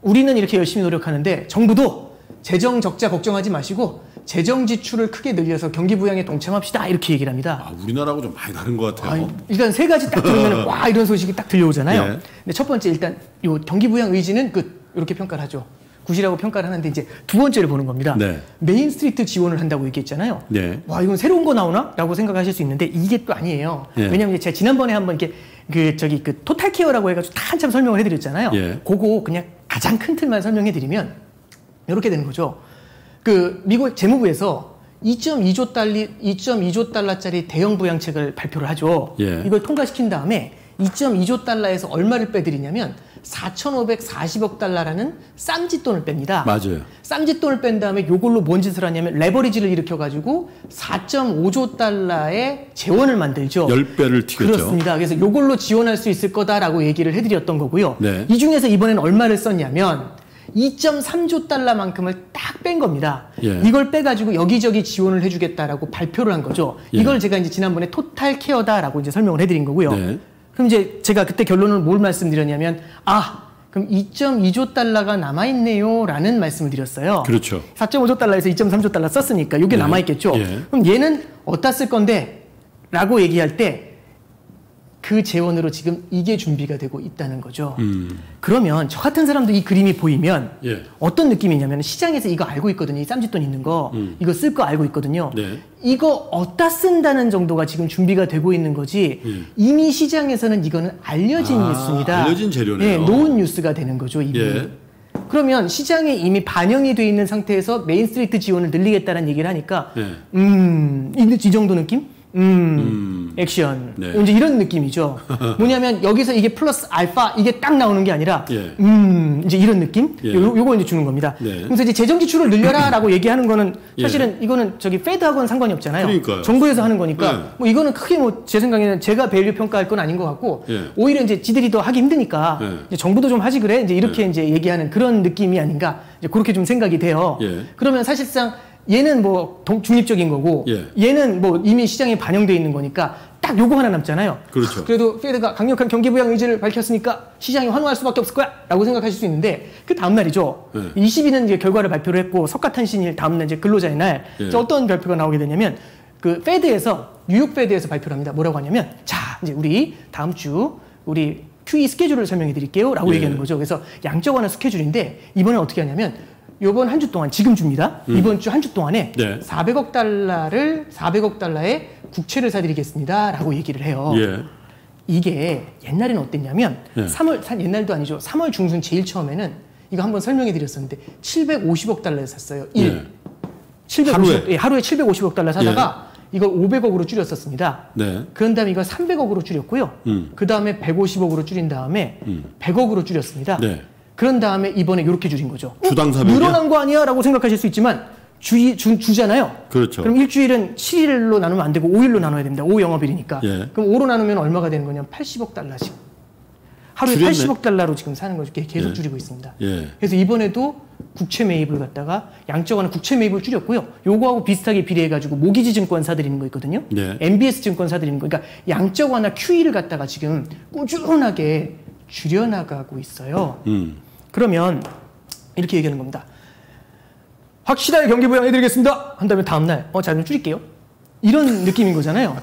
우리는 이렇게 열심히 노력하는데 정부도 재정 적자 걱정하지 마시고 재정 지출을 크게 늘려서 경기 부양에 동참합시다 이렇게 얘기를 합니다. 아, 우리나라하고 좀 많이 다른 것 같아요. 아니, 일단 세 가지 딱 들으면 와 이런 소식이 딱 들려오잖아요. 예. 근데 첫 번째 일단 요 경기 부양 의지는 good 이렇게 평가를 하죠. good이라고 평가를 하는데 이제 두 번째를 보는 겁니다. 네. Main Street 지원을 한다고 얘기했잖아요. 네. 와 이건 새로운 거 나오나?라고 생각하실 수 있는데 이게 또 아니에요. 예. 왜냐하면 제가 지난번에 한번 이렇게 그 저기 그 total care라고 해가지고 다 한참 설명을 해드렸잖아요. 예. 그거 그냥 가장 큰 틀만 설명해드리면 이렇게 되는 거죠. 그 미국 재무부에서 2.2조 달러 2.2조 달러짜리 대형 부양책을 발표를 하죠. 예. 이걸 통과시킨 다음에 2.2조 달러에서 얼마를 빼드리냐면 4,540억 달러라는 쌈짓돈을 뺍니다. 맞아요. 쌈짓돈을 뺀 다음에 요걸로 뭔 짓을 하냐면 레버리지를 일으켜 가지고 4.5조 달러의 재원을 만들죠. 10배를 튀겼죠. 그렇습니다. 그래서 요걸로 지원할 수 있을 거다라고 얘기를 해 드렸던 거고요. 네. 이 중에서 이번엔 얼마를 썼냐면 2.3조 달러만큼을 딱 뺀 겁니다. 예. 이걸 빼가지고 여기저기 지원을 해주겠다라고 발표를 한 거죠. 예. 이걸 제가 이제 지난번에 토탈 케어다라고 이제 설명을 해드린 거고요. 네. 그럼 이제 제가 그때 결론을 뭘 말씀드렸냐면 아 그럼 2.2조 달러가 남아있네요 라는 말씀을 드렸어요. 그렇죠. 4.5조 달러에서 2.3조 달러 썼으니까 이게 예. 남아있겠죠. 예. 그럼 얘는 어디다 쓸 건데? 라고 얘기할 때 그 재원으로 지금 이게 준비가 되고 있다는 거죠. 음. 그러면 저 같은 사람도 이 그림이 보이면 예. 어떤 느낌이냐면 시장에서 이거 알고 있거든요. 이 쌈짓돈 있는 거. 이거 쓸 거 알고 있거든요. 음. 네. 이거 어디다 쓴다는 정도가 지금 준비가 되고 있는 거지 예. 이미 시장에서는 이거는 알려진 아, 뉴스입니다. 알려진 재료네요. 예, 놓은 뉴스가 되는 거죠. 이미. 예. 그러면 시장에 이미 반영이 돼 있는 상태에서 Main Street 지원을 늘리겠다는 얘기를 하니까 예. 음, 이, 이 정도 느낌? 음, 액션. 네. 이제 이런 느낌이죠. 뭐냐면 여기서 이게 플러스 알파 이게 딱 나오는 게 아니라 예. 음, 이제 이런 느낌? 예. 요, 요거 이제 주는 겁니다. 네. 그래서 이제 재정 지출을 늘려라라고 얘기하는 거는 예. 사실은 이거는 저기 Fed하고는 상관이 없잖아요. 그러니까요. 정부에서 하는 거니까 네. 뭐 이거는 크게 뭐 제 생각에는 제가 value 평가할 건 아닌 것 같고 예. 오히려 이제 지들이 더 하기 힘드니까 예. 이제 정부도 좀 하지 그래 이제 이렇게 이제 얘기하는 그런 느낌이 아닌가 이제 그렇게 좀 생각이 돼요. 예. 그러면 사실상 얘는 뭐 동- 중립적인 거고 예. 얘는 뭐 이미 시장에 반영돼 있는 거니까 딱 요거 하나 남잖아요. 그렇죠. 그래도 페드가 강력한 경기 부양 의지를 밝혔으니까 시장이 환호할 수밖에 없을 거야라고 생각하실 수 있는데 그 다음 날이죠. 예. 20일은 이제 결과를 발표를 했고 석가탄신일 다음 날 이제 근로자의 날 예. 이제 어떤 발표가 나오게 되냐면 그 페드에서 뉴욕 페드에서 발표를 합니다. 뭐라고 하냐면 자 이제 우리 다음 주 우리 QE 스케줄을 설명해 드릴게요 라고 예. 얘기하는 거죠. 그래서 양적 완화 스케줄인데 이번엔 어떻게 하냐면 요번 한 주 동안 지금 줍니다. 이번 주 한 주 동안에 음. 네. 400억 달러를 400억 달러의 국채를 사드리겠습니다라고 얘기를 해요. 예. 이게 옛날에는 어땠냐면 예. 3월 산 옛날도 아니죠. 3월 중순 제일 처음에는 이거 한번 설명해 드렸었는데 750억 달러에 샀어요. 일. 예. 750억, 하루에? 예, 하루에 750억 달러 사다가 이걸 500억으로 줄였었습니다. 네. 그런 다음에 이걸 300억으로 줄였고요. 음. 그 다음에 150억으로 줄인 다음에 음. 100억으로 줄였습니다. 네. 그런 다음에 이번에 이렇게 줄인 거죠. 어? 주당 400 이요? 늘어난 거 아니야? 라고 생각하실 수 있지만 주, 주, 주잖아요. 그렇죠. 그럼 일주일은 7일로 나누면 안 되고 5일로 나눠야 됩니다. 5 영업일이니까. 예. 그럼 5로 나누면 얼마가 되는 거냐면 80억 달러씩. 하루에 줄였네. 80억 달러로 지금 사는 거죠. 계속 예. 줄이고 있습니다. 예. 그래서 이번에도 국채 매입을 갖다가 양적완화 국채 매입을 줄였고요. 요거하고 비슷하게 비례해 가지고 모기지 증권 사들이는 거 있거든요. 네. MBS 증권 사들이는 거. 그러니까 양적 완화 QE를 갖다가 지금 꾸준하게 줄여나가고 있어요. 음. 그러면 이렇게 얘기하는 겁니다. 확실하게 경기 부양해드리겠습니다. 한 다음에 다음날 어, 자, 좀 줄일게요. 이런 느낌인 거잖아요.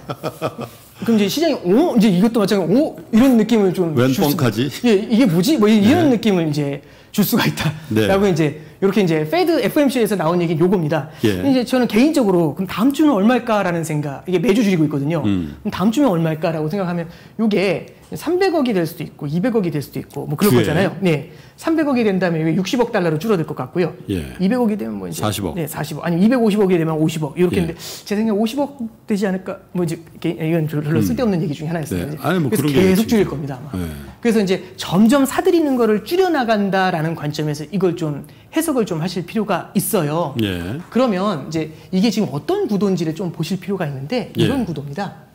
그럼 이제 시장이 오 이제 이것도 마찬가지로 오 이런 느낌을 좀웬줄 수가- 뻥카지? 예, 이게 뭐지? 뭐 이런 느낌을 이제 줄 수가 네. 있다라고 이제 이렇게 이제 페드 FMC에서 나온 얘기 요겁니다. 예. 이제 저는 개인적으로 그럼 다음 주는 얼마일까라는 생각 이게 매주 줄이고 있거든요. 음. 그럼 다음 주면 얼마일까라고 생각하면 요게 300억이 될 수도 있고 200억이 될 수도 있고 뭐 그럴 주에? 거잖아요. 네. 300억이 된다면 이게 60억 달러로 줄어들 것 같고요. 예. 200억이 되면 뭐 이제 40억. 네, 40억. 아니 250억이 되면 50억. 이렇게 예. 제 생각에 50억 되지 않을까? 뭐 이제 이건 별로 쓸데없는 얘기 중에 하나였어요. 네. 아니, 뭐 그래서 그런 게 계속. 줄일 겁니다. 아마. 네. 그래서 이제 점점 사들이는 거를 줄여 나간다라는 관점에서 이걸 좀 해석을 좀 하실 필요가 있어요. 예. 그러면 이제 이게 지금 어떤 구도인지를 좀 보실 필요가 있는데 예. 이런 구도입니다.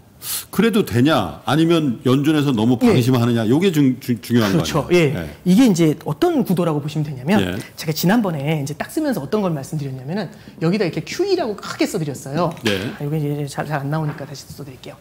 그래도 되냐? 아니면 연준에서 너무 예. 방심하느냐? 요게 중, 중, 중요한 그렇죠. 거 예. 아니에요? 이게 이제 어떤 구도라고 보시면 되냐면 예. 제가 지난번에 이제 딱 쓰면서 어떤 걸 말씀드렸냐면은 여기다 이렇게 QE라고 크게 써드렸어요. 네. 아, 이거 이제 잘 안 나오니까 다시 써드릴게요.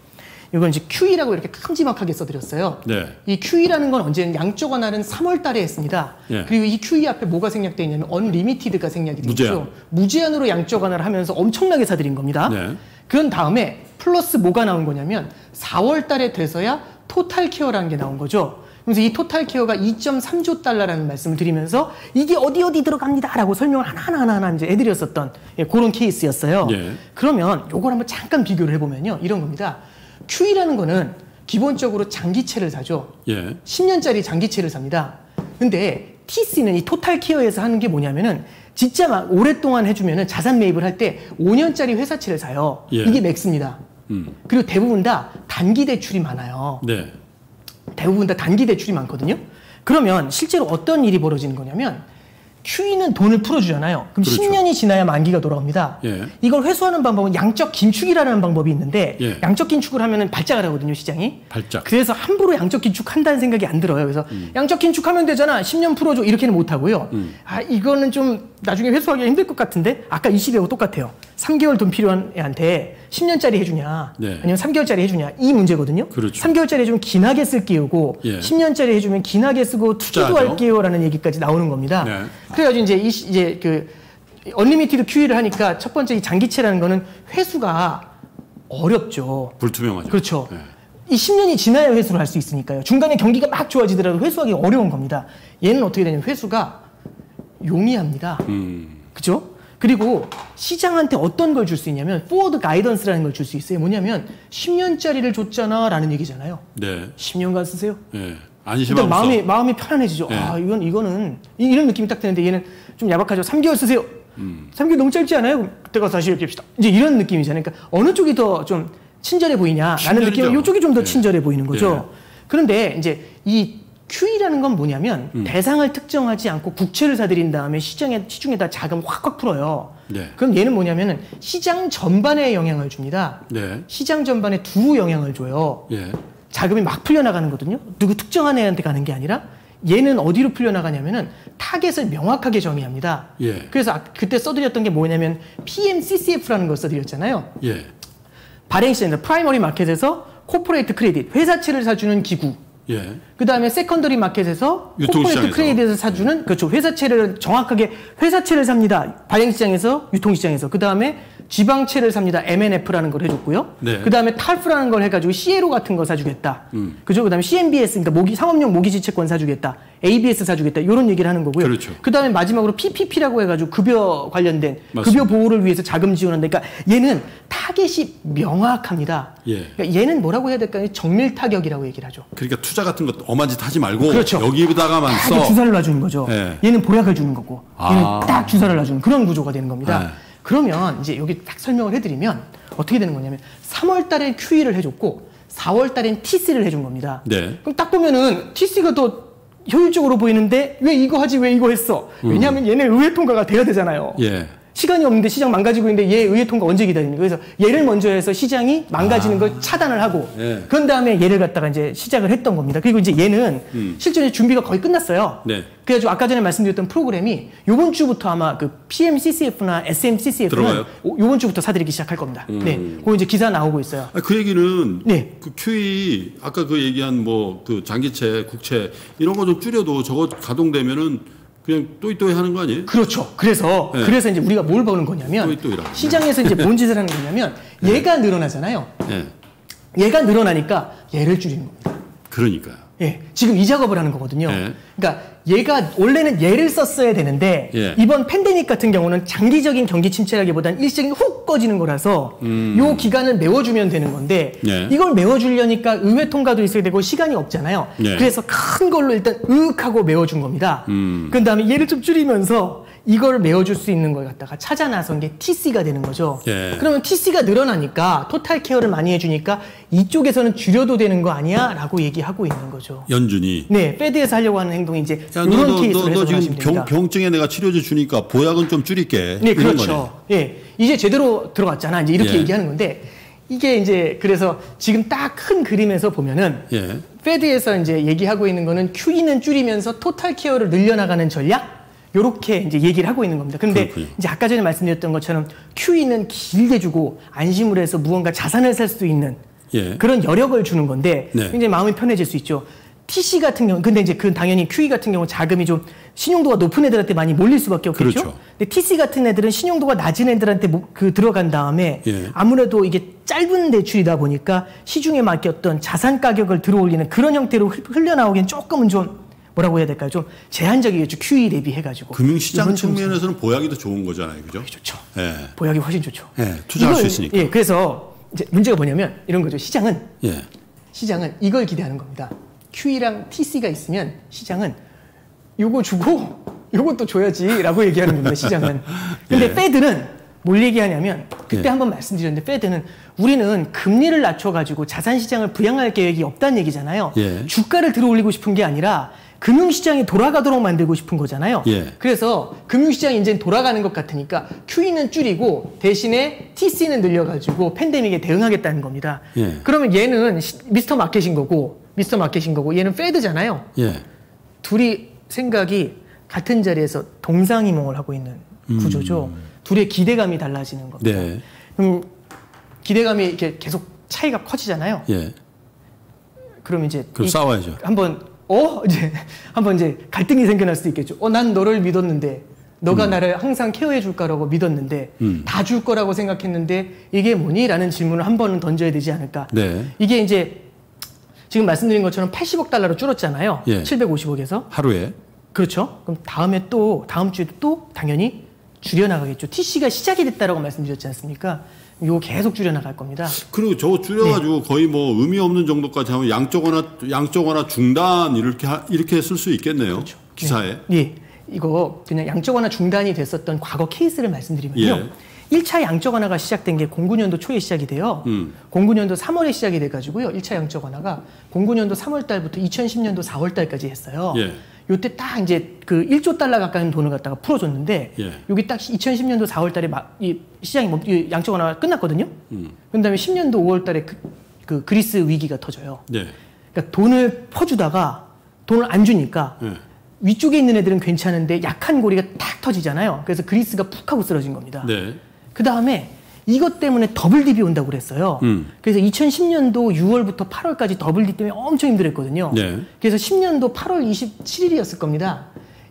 이건 이제 QE라고 이렇게 큼지막하게 써드렸어요. 네. 이 QE라는 건 언제는 양적 완화는 3월 달에 했습니다. 예. 그리고 이 QE 앞에 뭐가 생략되어 있냐면 언리미티드가 생략이 되죠. 무제한. 무제한으로 양적 완화를 하면서 엄청나게 사들인 겁니다. 네. 그런 다음에 플러스 뭐가 나온 거냐면 4월 달에 돼서야 토탈 케어라는 게 나온 거죠. 그래서 이 토탈 케어가 2.3조 달러라는 말씀을 드리면서 이게 어디 어디 들어갑니다라고 설명을 하나하나 하나하나 이제 해드렸었던 예, 그런 케이스였어요. 예. 그러면 요걸 한번 잠깐 비교를 해보면요. 이런 겁니다. QE라는 거는 기본적으로 장기채를 사죠. 예. 10년짜리 장기채를 삽니다. 근데 TC는 이 토탈 케어에서 하는 게 뭐냐면은 진짜 막 오랫동안 해주면은 자산 매입을 할 때 5년짜리 회사채를 사요. 예. 이게 맥스입니다. 음. 그리고 대부분 다 단기 대출이 많아요. 네. 대부분 다 단기 대출이 많거든요. 그러면 실제로 어떤 일이 벌어지는 거냐면 QE는 돈을 풀어주잖아요. 그럼 그렇죠. 10년이 지나야 만기가 돌아옵니다. 예. 이걸 회수하는 방법은 양적 긴축이라는 방법이 있는데 예. 양적 긴축을 하면은 발작을 하거든요, 시장이. 발작. 그래서 함부로 양적 긴축한다는 생각이 안 들어요. 그래서 음. 양적 긴축하면 되잖아. 10년 풀어줘. 이렇게는 못 하고요. 아, 이거는 좀 나중에 회수하기 힘들 것 같은데 아까 20하고 똑같아요. 3개월 돈 필요한 애한테 10년짜리 해주냐 네. 아니면 3개월짜리 해주냐 이 문제거든요. 그렇죠. 3개월짜리 해주면 긴하게 쓸게요고 예. 10년짜리 해주면 긴하게 쓰고 투자도. 할게요라는 얘기까지 나오는 겁니다. 네. 그래가지고 이제 이 시- 이제 그 unlimited QE를 하니까 첫 번째 이 장기채라는 거는 회수가 어렵죠. 불투명하죠. 그렇죠. 예. 이 10년이 지나야 회수를 할 수 있으니까요. 중간에 경기가 막 좋아지더라도 회수하기 어려운 겁니다. 얘는 어떻게 되냐면 회수가 용이합니다. 음. 그죠? 그리고 시장한테 어떤 걸 줄 수 있냐면 forward guidance라는 걸 줄 수 있어요. 뭐냐면 10년짜리를 줬잖아 라는 얘기잖아요. 네. 10년간 쓰세요. 예. 안심하고 마음이 써. 마음이 편안해지죠. 네. 아 이건 이거는 이- 이런 느낌이 딱 드는데 얘는 좀 야박하죠. 3개월 쓰세요. 음. 3개월 너무 짧지 않아요? 그럼 그때 가서 다시 합시다. 이제 이런 느낌이잖아요. 그러니까 어느 쪽이 더 좀 친절해 보이냐라는 친절이죠. 느낌은 이쪽이 좀더 네. 친절해 보이는 거죠. 그런데 이제 이 QE라는 건 뭐냐면 음. 대상을 특정하지 않고 국채를 사들인 다음에 시장에 시중에다 자금 확확 풀어요. 네. 그럼 얘는 뭐냐면은 시장 전반에 영향을 줍니다. 네. 시장 전반에 두 영향을 줘요. 예. 자금이 막 풀려나가는 거거든요. 누구 특정한 애한테 가는 게 아니라 얘는 어디로 풀려나가냐면은 타겟을 명확하게 정의합니다. 예. 그래서 아- 그때 써드렸던 게 뭐냐면 PMCCF라는 걸 써드렸잖아요. 예. 발행시장, primary market에서 corporate credit, 회사채를 사주는 기구. 예. 그 다음에 secondary market에서. corporate credit에서 사주는 그렇죠 회사채를 정확하게 회사채를 삽니다 발행시장에서 유통시장에서 그 다음에 지방채를 삽니다. MLF라는 걸 해줬고요. 네. 그 다음에 TALF라는 걸 해가지고 CLO 같은 거 사주겠다. 음. 그죠? 그 다음에 CMBS, 그러니까 모기, 상업용 모기지채권 사주겠다. ABS 사주겠다. 이런 얘기를 하는 거고요. 그렇죠. 그 다음에 마지막으로 PPP라고 해가지고 급여 관련된 맞습니다. 급여 보호를 위해서 자금 지원한다. 그러니까 얘는 타겟이 명확합니다. 예. 그러니까 얘는 뭐라고 해야 될까요? 정밀 타격이라고 얘기를 하죠. 그러니까 투자 같은 것도 엄한 짓 하지 말고 그렇죠. 여기다가만 딱 써. 주사를 놔주는 거죠. 예. 얘는 보약을 주는 거고, 얘는 아. 딱 주사를 놔주는 그런 구조가 되는 겁니다. 네. 그러면 이제 여기 딱 설명을 해드리면 어떻게 되는 거냐면 3월 달에 QE를 해줬고 4월 달엔 TC를 해준 겁니다. 네. 그럼 딱 보면은 TC가 더 효율적으로 보이는데 왜 이거 하지 왜 이거 했어? 왜냐하면 얘네 의회 통과가 돼야 되잖아요. 음. 예. 시간이 없는데 시장 망가지고 있는데 얘 의회 통과 언제 기다리는 거예요? 그래서 얘를 먼저 해서 시장이 망가지는 걸 차단을 하고 아. 예. 그런 다음에 얘를 갖다가 이제 시작을 했던 겁니다. 그리고 이제 얘는 실제로 준비가 거의 끝났어요. 음. 네. 그래가지고 아까 전에 말씀드렸던 프로그램이 요번 주부터 아마 그 PMCCF나 SMCCF는 들어가요? 요번 주부터 사들이기 시작할 겁니다. 음. 네. 그거 이제 기사 나오고 있어요. 아, 그 얘기는 네. 그 QE 아까 그 얘기한 뭐 그 장기채, 국채 이런 거 좀 줄여도 저거 가동되면은 그냥 또이또이 하는 거 아니에요? 그렇죠. 그래서 네. 그래서 이제 우리가 뭘 보는 거냐면 또이또이라고. 시장에서 이제 뭔 짓을 하는 거냐면 얘가 늘어나잖아요. 예. 얘가 늘어나니까 얘를 줄이는 겁니다. 그러니까요. 예, 지금 이 작업을 하는 거거든요. 예. 그러니까 얘가 원래는 얘를 썼어야 되는데 예. 이번 팬데믹 같은 경우는 장기적인 경기 침체라기보다는 일시적인 훅 꺼지는 거라서 요 기간을 메워주면 되는 건데 음. 예. 이걸 메워주려니까 의회 통과도 있어야 되고 시간이 없잖아요. 예. 그래서 큰 걸로 일단 으윽 하고 메워준 겁니다. 음. 그 다음에 얘를 좀 줄이면서 이걸 메워줄 수 있는 걸 갖다가 찾아 나선 게 TC가 되는 거죠. 예. 그러면 TC가 늘어나니까 토탈 케어를 많이 해주니까 이쪽에서는 줄여도 되는 거 아니야? 라고 얘기하고 있는 거죠. 연준이 네, 페드에서 하려고 하는 행동이 이제 야, 이런 너, 너, 케이스로 해석을 지금. 병, 병증에 내가 치료제 주니까 보약은 좀 줄일게. 네, 거네. 그렇죠. 예, 이제 제대로 들어갔잖아. 이제 이렇게 예. 얘기하는 건데 이게 이제 그래서 지금 딱 큰 그림에서 보면은 예. 페드에서 이제 얘기하고 있는 거는 QE는 줄이면서 토탈 케어를 늘려나가는 전략 요렇게 이제 얘기를 하고 있는 겁니다. 근데 그렇군요. 이제 아까 전에 말씀드렸던 것처럼 QE는 길게 주고 안심을 해서 무언가 자산을 살 수 있는 예. 그런 여력을 주는 건데 네. 굉장히 마음이 편해질 수 있죠. TC 같은 경우 근데 이제 그 당연히 QE 같은 경우 자금이 좀 신용도가 높은 애들한테 많이 몰릴 수밖에 없겠죠. 그렇죠. 근데 TC 같은 애들은 신용도가 낮은 애들한테 모- 그 들어간 다음에 예. 아무래도 이게 짧은 대출이다 보니까 시중에 맡겼던 자산 가격을 들어올리는 그런 형태로 흘- 흘려나오기엔 조금은 좀 뭐라고 해야 될까요? 좀 제한적이겠죠. QE 대비해가지고. 금융시장 측면에서는 보약이 더 좋은 거잖아요. 그죠? 좋죠. 예. 보약이 훨씬 좋죠. 예, 투자할 수 이걸- 있으니까. 예, 그래서 이제 문제가 뭐냐면 이런 거죠. 시장은 예. 시장은 이걸 기대하는 겁니다. QE랑 TC가 있으면 시장은 요거 주고 요것도 줘야지라고 얘기하는 겁니다. 시장은. 근데 예. 페드는 뭘 얘기하냐면 그때 예. 한번 말씀드렸는데 페드는 우리는 금리를 낮춰 가지고 자산 시장을 부양할 계획이 없다는 얘기잖아요. 예. 주가를 들어올리고 싶은 게 아니라 금융시장이 돌아가도록 만들고 싶은 거잖아요. 예. 그래서 금융시장이 이제 돌아가는 것 같으니까 QE는 줄이고 대신에 TC는 늘려가지고 팬데믹에 대응하겠다는 겁니다. 예. 그러면 얘는 시- 미스터 마켓인 거고 미스터 마켓인 거고 얘는 페드잖아요. 예. 둘이 생각이 같은 자리에서 동상이몽을 하고 있는 구조죠. 둘의 기대감이 달라지는 겁니다. 네. 그럼 기대감이 이렇게 계속 차이가 커지잖아요. 예. 그럼 이제 그럼 이- 싸워야죠. 한번 어 이제 한번 이제 갈등이 생겨날 수도 있겠죠. 어 난 너를 믿었는데 너가 나를 항상 케어해 줄 거라고 믿었는데 음. 다줄 거라고 생각했는데 이게 뭐니?라는 질문을 한 번은 던져야 되지 않을까. 네. 이게 이제 지금 말씀드린 것처럼 80억 달러로 줄었잖아요. 예. 750억에서 하루에 그렇죠. 그럼 다음에 또 다음 주에도 또 당연히 줄여나가겠죠. TC가 시작이 됐다라고 말씀드렸지 않습니까? 이거 계속 줄여나갈 겁니다. 그리고 저거 줄여가지고 네. 거의 뭐 의미 없는 정도까지 하면 양쪽거나 양쪽거나 중단 이렇게 하- 이렇게 쓸 수 있겠네요. 그렇죠. 기사에. 예. 이거 그냥 양적 완화 중단이 됐었던 과거 케이스를 말씀드리면요. 예. 1차 양적 완화가 시작된 게 09년도 초에 시작이 돼요. 음. 09년도 3월에 시작이 돼 가지고요. 1차 양적 완화가 09년도 3월 달부터 2010년도 4월 달까지 했어요. 예. 요때 딱 이제 그 1조 달러 가까이 돈을 갖다가 풀어줬는데 예. 여기 딱 2010년도 4월 달에 막 이 시장이 멈- 이 양적 완화가 끝났거든요. 음. 그다음에 10년도 5월 달에 그, 그 그리스 위기가 터져요. 네. 그러니까 돈을 퍼주다가 돈을 안 주니까 예. 위쪽에 있는 애들은 괜찮은데 약한 고리가 탁 터지잖아요. 그래서 그리스가 푹 하고 쓰러진 겁니다. 네. 그 다음에 이것 때문에 double dip이 온다고 그랬어요. 음. 그래서 2010년도 6월부터 8월까지 double dip 때문에 엄청 힘들었거든요. 네. 그래서 10년도 8월 27일이었을 겁니다.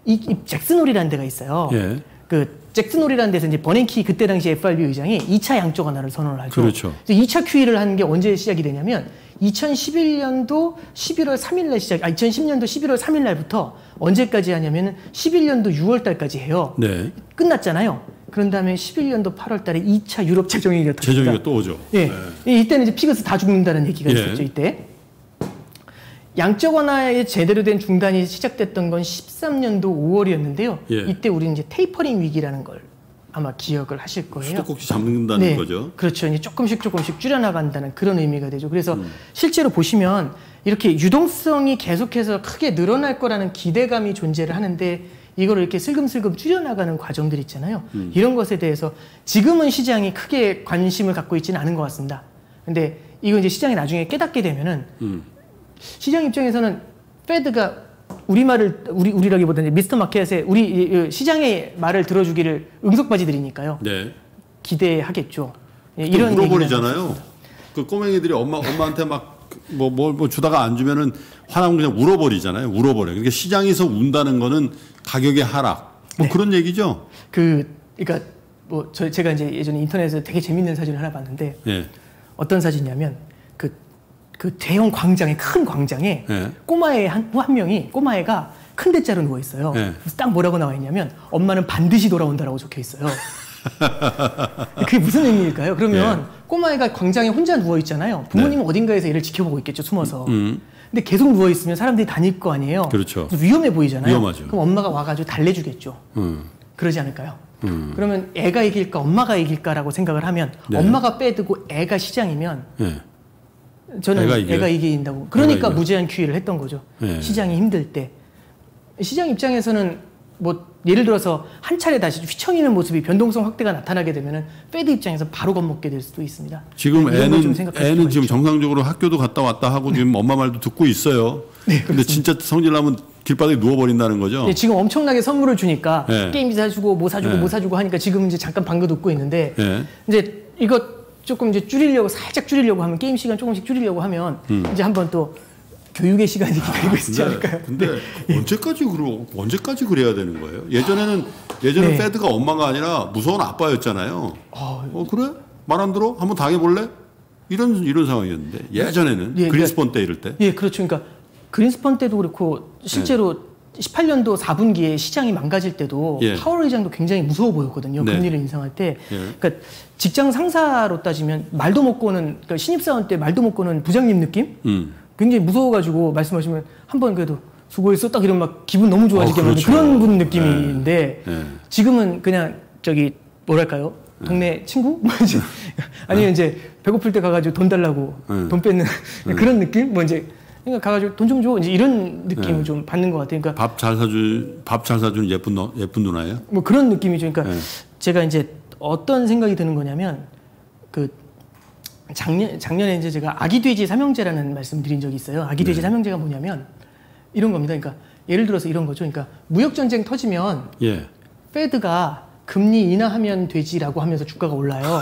이, 이 잭슨홀이라는 데가 있어요. 예. 그 잭슨홀이라는 데서 이제 버냉키 그때 당시 FRB 의장이 2차 양적 완화를 선언을 하죠. 그렇죠. 그래서 2차 QE를 하는 게 언제 시작이 되냐면 2011년도 11월 3일 날 시작, 아 2010년도 11월 3일 날부터 언제까지 하냐면 11년도 6월 달까지 해요. 네. 끝났잖아요. 그런 다음에 11년도 8월 달에 2차 유럽 재정위기가 터집니다. 재정이가 또 오죠. 예. 네. 이때는 이제 피그스 다 죽는다는 얘기가 예. 있었죠, 이때. 양적 완화의 제대로 된 중단이 시작됐던 건 13년도 5월이었는데요. 예. 이때 우리는 이제 테이퍼링 위기라는 걸 아마 기억을 하실 거예요. 수도꼭지 잡는다는 네, 거죠. 그렇죠. 이제 조금씩 조금씩 줄여나간다는 그런 의미가 되죠. 그래서 음. 실제로 보시면 이렇게 유동성이 계속해서 크게 늘어날 거라는 기대감이 존재를 하는데 이거를 이렇게 슬금슬금 줄여나가는 과정들 있잖아요. 음. 이런 것에 대해서 지금은 시장이 크게 관심을 갖고 있지는 않은 것 같습니다. 근데 이거 이제 시장이 나중에 깨닫게 되면은 음. 시장 입장에서는 페드가 우리 말을 우리 우리라기보다는 미스터 마켓의 우리 시장의 말을 들어주기를 응석바지들이니까요. 네. 기대하겠죠. 예, 또 이런 물어버리잖아요. 그 꼬맹이들이 엄마 엄마한테 막 뭐 뭘 뭐 주다가 안 주면은 화나면 그냥 울어버리잖아요. 울어버려. 그러니까 시장에서 운다는 거는 가격의 하락. 네. 뭐 그런 얘기죠. 그 그러니까 뭐 저 제가 이제 예전에 인터넷에서 되게 재밌는 사진을 하나 봤는데 예. 어떤 사진이냐면 그, 그 대형 광장에 큰 광장에 예. 꼬마애 한, 한 명이 꼬마애가 큰 대자로 누워 있어요. 예. 그래서 딱 뭐라고 나와 있냐면 엄마는 반드시 돌아온다라고 적혀 있어요. 그게 무슨 의미일까요? 그러면 예. 꼬마애가 광장에 혼자 누워 있잖아요. 부모님은 어딘가에서 얘를 지켜보고 있겠죠, 숨어서. 음. 근데 계속 누워 있으면 사람들이 다닐 거 아니에요. 그렇죠. 위험해 보이잖아요. 위험하죠. 그럼 엄마가 와가지고 달래주겠죠. 음. 그러지 않을까요? 음. 그러면 애가 이길까 엄마가 이길까라고 생각을 하면 네. 엄마가 빼두고 애가 시장이면 예. 저는 애가 애가? 이긴다고. 그러니까 이겨요? 무제한 QE를 했던 거죠. 네. 시장이 힘들 때 시장 입장에서는 뭐 예를 들어서 한 차례 다시 휘청이는 모습이 변동성 확대가 나타나게 되면은 Fed 입장에서 바로 겁먹게 될 수도 있습니다. 지금 걸좀 애는 애는 지금. 정상적으로 학교도 갔다 왔다 하고 지금 엄마 말도 듣고 있어요. 네, 근데 진짜 성질 나면 길바닥에 누워 버린다는 거죠. 네, 지금 엄청나게 선물을 주니까 네. 게임 사주고 뭐 사주고 네. 뭐 사주고 하니까 지금 이제 잠깐 방긋 웃고 있는데 예. 이제 이거 조금 이제 줄이려고 살짝 줄이려고 하면 게임 시간 조금씩 줄이려고 하면 이제 한번 또 교육의 시간이 기다리고 있지 않을까요? 음. 근데 언제까지 그러 언제까지 그래야 되는 거예요? 예전에는 예전에 네. 패드가 엄마가 아니라 무서운 아빠였잖아요. 어, 어 그래? 말 안 들어? 한번 당해 볼래? 이런 이런 상황이었는데 예전에는 예, 그린스폰 때 이럴 때. 예, 그렇죠. 그러니까 그린스펀 때도 그렇고 실제로 18년도 4분기에 시장이 망가질 때도 예. 파월 의장도 굉장히 무서워 보였거든요. 네. 금리를 인상할 때. 예. 그러니까 직장 상사로 따지면 말도 못 거는 그러니까 신입사원 때 말도 못 거는 부장님 느낌? 음. 굉장히 무서워가지고 말씀하시면 한 번 그래도 수고했어 딱 이러면 막 기분 너무 좋아지게 어, 그렇죠. 그런 분 느낌인데 예. 지금은 그냥 저기 뭐랄까요 동네 친구 뭐 아니면 이제 배고플 때 가가지고 돈 달라고 네. 돈 뺏는 그런 느낌 뭐 이제 그러니까 가가지고 돈 좀 줘 이제 이런 느낌을 네. 좀 받는 것 같아요. 그러니까 밥 잘 사주 밥 잘 사주는 예쁜 너, 예쁜 누나예요? 뭐 그런 느낌이죠. 그러니까 네. 제가 이제 어떤 생각이 드는 거냐면 그 작년 작년에 이제 제가 아기 돼지 삼형제라는 말씀 드린 적이 있어요. 아기 돼지 네. 삼형제가 뭐냐면 이런 겁니다. 그러니까 예를 들어서 이런 거죠. 그러니까 무역 전쟁 터지면 예. 페드가 금리 인하하면 되지라고 하면서 주가가 올라요.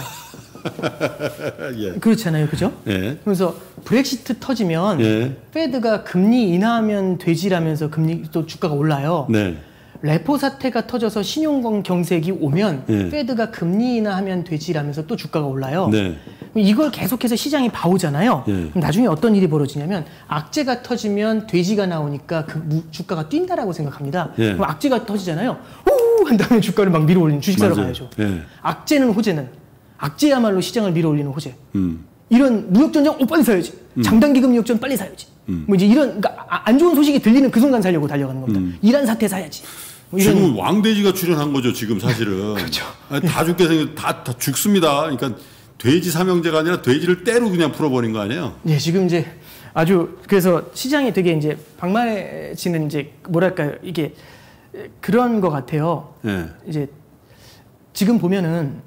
예. 그렇잖아요. 그죠? 예. 그래서 브렉시트 터지면 예. 페드가 금리 인하하면 되지라면서 금리 또 주가가 올라요. 네. 레포 사태가 터져서 신용 경색이 오면 예. 페드가 금리 인하하면 되지라면서 또 주가가 올라요. 네. 이걸 계속해서 시장이 봐오잖아요. 예. 그럼 나중에 어떤 일이 벌어지냐면 악재가 터지면 돼지가 나오니까 그 무- 주가가 뛴다라고 생각합니다. 예. 그럼 악재가 터지잖아요. 오한 다음에 주가를 막 밀어 올리는 주식사로 맞아요. 가야죠. 예. 악재는 호재는 악재야말로 시장을 밀어 올리는 호재. 음. 이런 무역전쟁 오 빨리 사야지. 장단기금 무역전 빨리 사야지. 음. 뭐 이제 이런 그러니까 아- 안 좋은 소식이 들리는 그 순간 살려고 달려가는 겁니다. 음. 이란 사태 사야지. 뭐 지금 왕돼지가 출연한 거죠 지금 사실은. 그렇죠. 아니, 다 죽게 생겨 다, 다 죽습니다. 그러니까 돼지 삼형제가 아니라 돼지를 때로 그냥 풀어버린 거 아니에요? 예, 지금 이제 아주 그래서 시장이 되게 이제 방만해지는 이제 뭐랄까요 이게 그런 것 같아요. 예. 이제 지금 보면은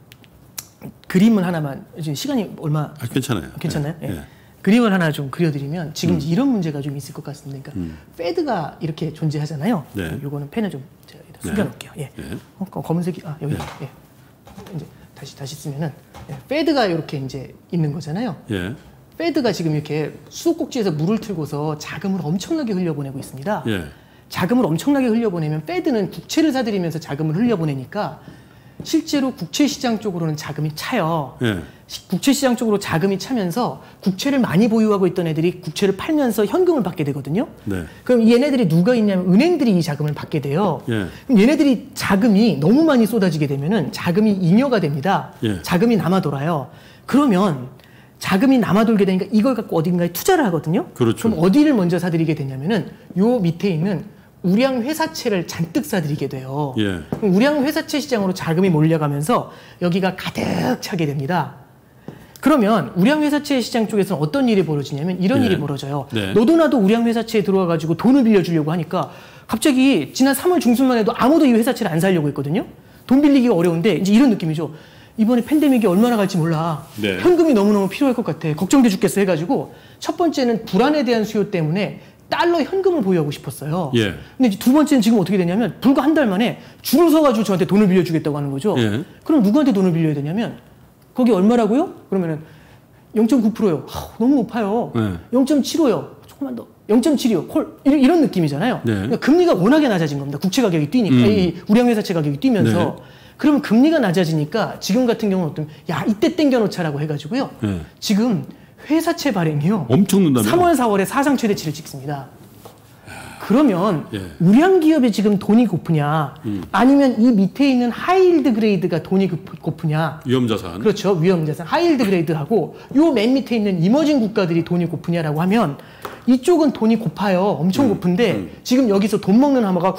그림을 하나만 지금 시간이 얼마 아, 괜찮아요. 괜찮나요? 예. 예. 예. 그림을 하나 좀 그려드리면 지금 이런 문제가 좀 있을 것 같습니다. 그러니까 음. 페드가 이렇게 존재하잖아요. 네. 요거는 펜을 좀. 숨겨놓을게요. 예. 예. 어, 거- 검은색이 아 여기 예. 이제 다시 다시 쓰면은 예. 페드가 이렇게 이제 있는 거잖아요. 예. 페드가 지금 이렇게 수도꼭지에서 물을 틀고서 자금을 엄청나게 흘려보내고 있습니다. 예. 자금을 엄청나게 흘려보내면 페드는 국채를 사들이면서 자금을 흘려보내니까 실제로 국채 시장 쪽으로는 자금이 차요. 예. 국채 시장 쪽으로 자금이 차면서 국채를 많이 보유하고 있던 애들이 국채를 팔면서 현금을 받게 되거든요. 네. 그럼 얘네들이 누가 있냐면 은행들이 이 자금을 받게 돼요. 예. 그럼 얘네들이 자금이 너무 많이 쏟아지게 되면은 자금이 잉여가 됩니다. 예. 자금이 남아 돌아요. 그러면 자금이 남아 돌게 되니까 이걸 갖고 어딘가에 투자를 하거든요. 그렇죠. 럼 어디를 먼저 사들이게 되냐면은 요 밑에 있는 우량 회사채를 잔뜩 사들이게 돼요. 예. 우량 회사채 시장으로 자금이 몰려가면서 여기가 가득 차게 됩니다. 그러면 우량 회사채 시장 쪽에서는 어떤 일이 벌어지냐면 이런 네. 일이 벌어져요. 네. 너도 나도 우량 회사채에 들어와 가지고 돈을 빌려주려고 하니까 갑자기 지난 3월 중순만 해도 아무도 이 회사채를 안 살려고 했거든요. 돈 빌리기가 어려운데 이제 이런 느낌이죠. 이번에 팬데믹이 얼마나 갈지 몰라. 네. 현금이 너무너무 필요할 것 같아. 걱정돼 죽겠어 해가지고 첫 번째는 불안에 대한 수요 때문에 달러 현금을 보유하고 싶었어요. 예. 근데 이제 두 번째는 지금 어떻게 되냐면 불과 한 달 만에 줄을 서가지고 저한테 돈을 빌려주겠다고 하는 거죠. 예. 그럼 누구한테 돈을 빌려야 되냐면 거기 얼마라고요? 그러면은 0.9%요. 너무 높아요. 네. 0.75요. 조금만 더. 0.7이요. 콜 이런, 이런 느낌이잖아요. 네. 그러니까 금리가 워낙에 낮아진 겁니다. 국채 가격이 뛰니까 음. 이 우량회사채 가격이 뛰면서 네. 그러면 금리가 낮아지니까 지금 같은 경우는 어떤 야 이때 땡겨놓자라고 해가지고요. 네. 지금 회사채 발행이요. 엄청 는다며. 3월 4월에 사상 최대치를 찍습니다. 그러면 예. 우량 기업에 지금 돈이 고프냐, 아니면 이 밑에 있는 high yield grade가 돈이 급- 고프냐, 위험자산. 그렇죠. 위험자산 high yield grade하고 요 맨 밑에 있는 emerging 국가들이 돈이 고프냐라고 하면 이쪽은 돈이 고파요. 엄청 고픈데 지금 여기서 돈 먹는 하마가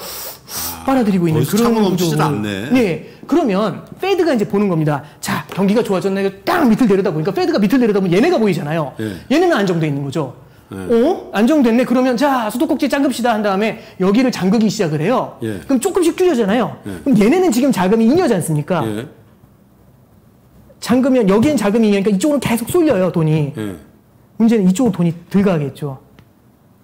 빨아들이고 있는 거기서 그런 구조로. 않네. 네. 그러면 페드가 이제 보는 겁니다. 자 경기가 좋아졌나 이거 딱 밑을 내려다 보니까 페드가 밑을 내려다 보면 얘네가 보이잖아요. 예. 얘네는 안정돼 있는 거죠. 예. 어? 안정됐네. 그러면 자 수도꼭지 잠급시다 한 다음에 여기를 잠그기 시작을 해요. 예. 그럼 조금씩 줄여잖아요. 예. 그럼 얘네는 지금 자금이 잉여지 않습니까? 예. 잠그면 여기엔 자금이 잉여니까 이쪽으로 계속 쏠려요 돈이. 예. 문제는 이쪽으로 돈이 들어가겠죠.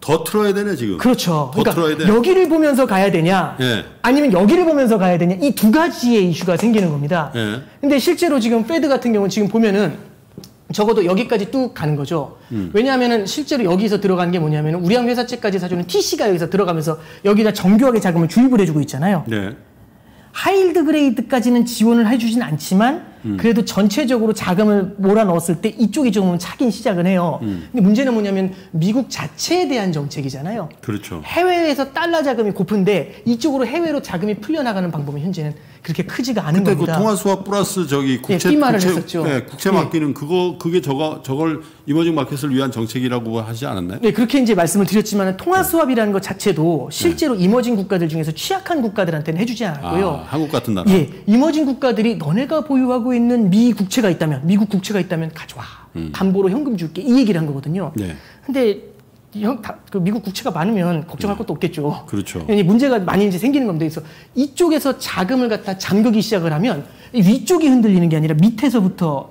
더 틀어야 되네 지금. 그렇죠. 더 틀어야 그러니까 돼. 여기를 보면서 가야 되냐, 예. 아니면 여기를 보면서 가야 되냐 이 두 가지의 이슈가 생기는 겁니다. 예. 근데 실제로 지금 Fed 같은 경우는 지금 보면은 적어도 여기까지 뚝 가는 거죠. 음. 왜냐하면은 실제로 여기서 들어간 게 뭐냐면 우량 회사채까지 사주는 TC가 여기서 들어가면서 여기다 정교하게 자금을 주입을 해주고 있잖아요. 네. high yield grade까지는 지원을 해주진 않지만 음. 그래도 전체적으로 자금을 몰아 넣었을 때 이쪽이 조금 차긴 시작은 해요. 음. 근데 문제는 뭐냐면 미국 자체에 대한 정책이잖아요. 그렇죠. 해외에서 달러 자금이 고픈데 이쪽으로 해외로 자금이 풀려나가는 방법은 현재는 그렇게 크지가 않은 근데 그 겁니다. 통화 수합 플러스 저기 국채 삐말을 국채, 했었죠. 네, 국채 예. 맡기는 그거 그게 저거 저걸 이머징 마켓을 위한 정책이라고 하지 않았나요? 네, 그렇게 이제 말씀을 드렸지만 통화 수합이라는 것 자체도 실제로 이머징 국가들 중에서 취약한 국가들한테는 해주지 않았고요. 아, 한국 같은 나라. 예, 이머징 국가들이 너네가 보유하고 있는 미 국채가 있다면, 미국 국채가 있다면 가져와. 담보로 현금 줄게. 이 얘기를 한 거거든요. 네. 근데 형, 다, 그 미국 국채가 많으면 걱정할 것도 없겠죠. 그렇죠. 이 문제가 많이 이제 생기는 겁니다. 그래서 이쪽에서 자금을 갖다 잠그기 시작을 하면 이 위쪽이 흔들리는 게 아니라 밑에서부터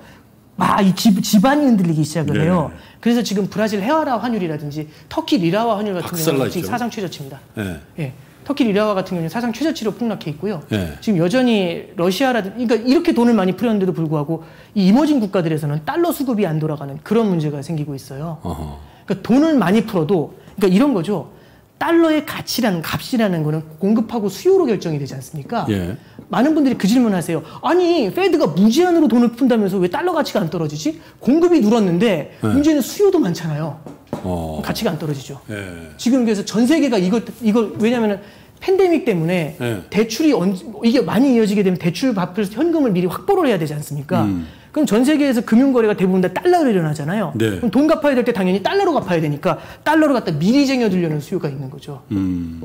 막이 집안이 흔들리기 시작을 네. 해요. 그래서 지금 브라질 헤아라 환율이라든지 터키 리라와 환율 같은 경우는 지금. 사상 최저치입니다. 예. 예. 터키 리라와 같은 경우는 사상 최저치로 폭락해 있고요. 예. 지금 여전히 러시아라든지 그러니까 이렇게 돈을 많이 풀었는데도 불구하고 이 이머징 국가들에서는 달러 수급이 안 돌아가는 그런 문제가 생기고 있어요. 어허. 그러니까 돈을 많이 풀어도 그러니까 이런 거죠. 달러의 가치라는 값이라는 거는 공급하고 수요로 결정이 되지 않습니까? 예. 많은 분들이 그 질문하세요. 아니 페드가 무제한으로 돈을 푼다면서 왜 달러 가치가 안 떨어지지? 공급이 늘었는데 네. 문제는 수요도 많잖아요. 어. 가치가 안 떨어지죠. 예. 지금 그래서 전 세계가 이걸 이걸 왜냐면은 팬데믹 때문에 네. 대출이 언, 이게 많이 이어지게 되면 대출 받을 현금을 미리 확보를 해야 되지 않습니까? 음. 그럼 전 세계에서 금융 거래가 대부분 다 달러로 일어나잖아요. 네. 그럼 돈 갚아야 될 때 당연히 달러로 갚아야 되니까 달러로 갖다 미리 쟁여두려는 수요가 있는 거죠. 음.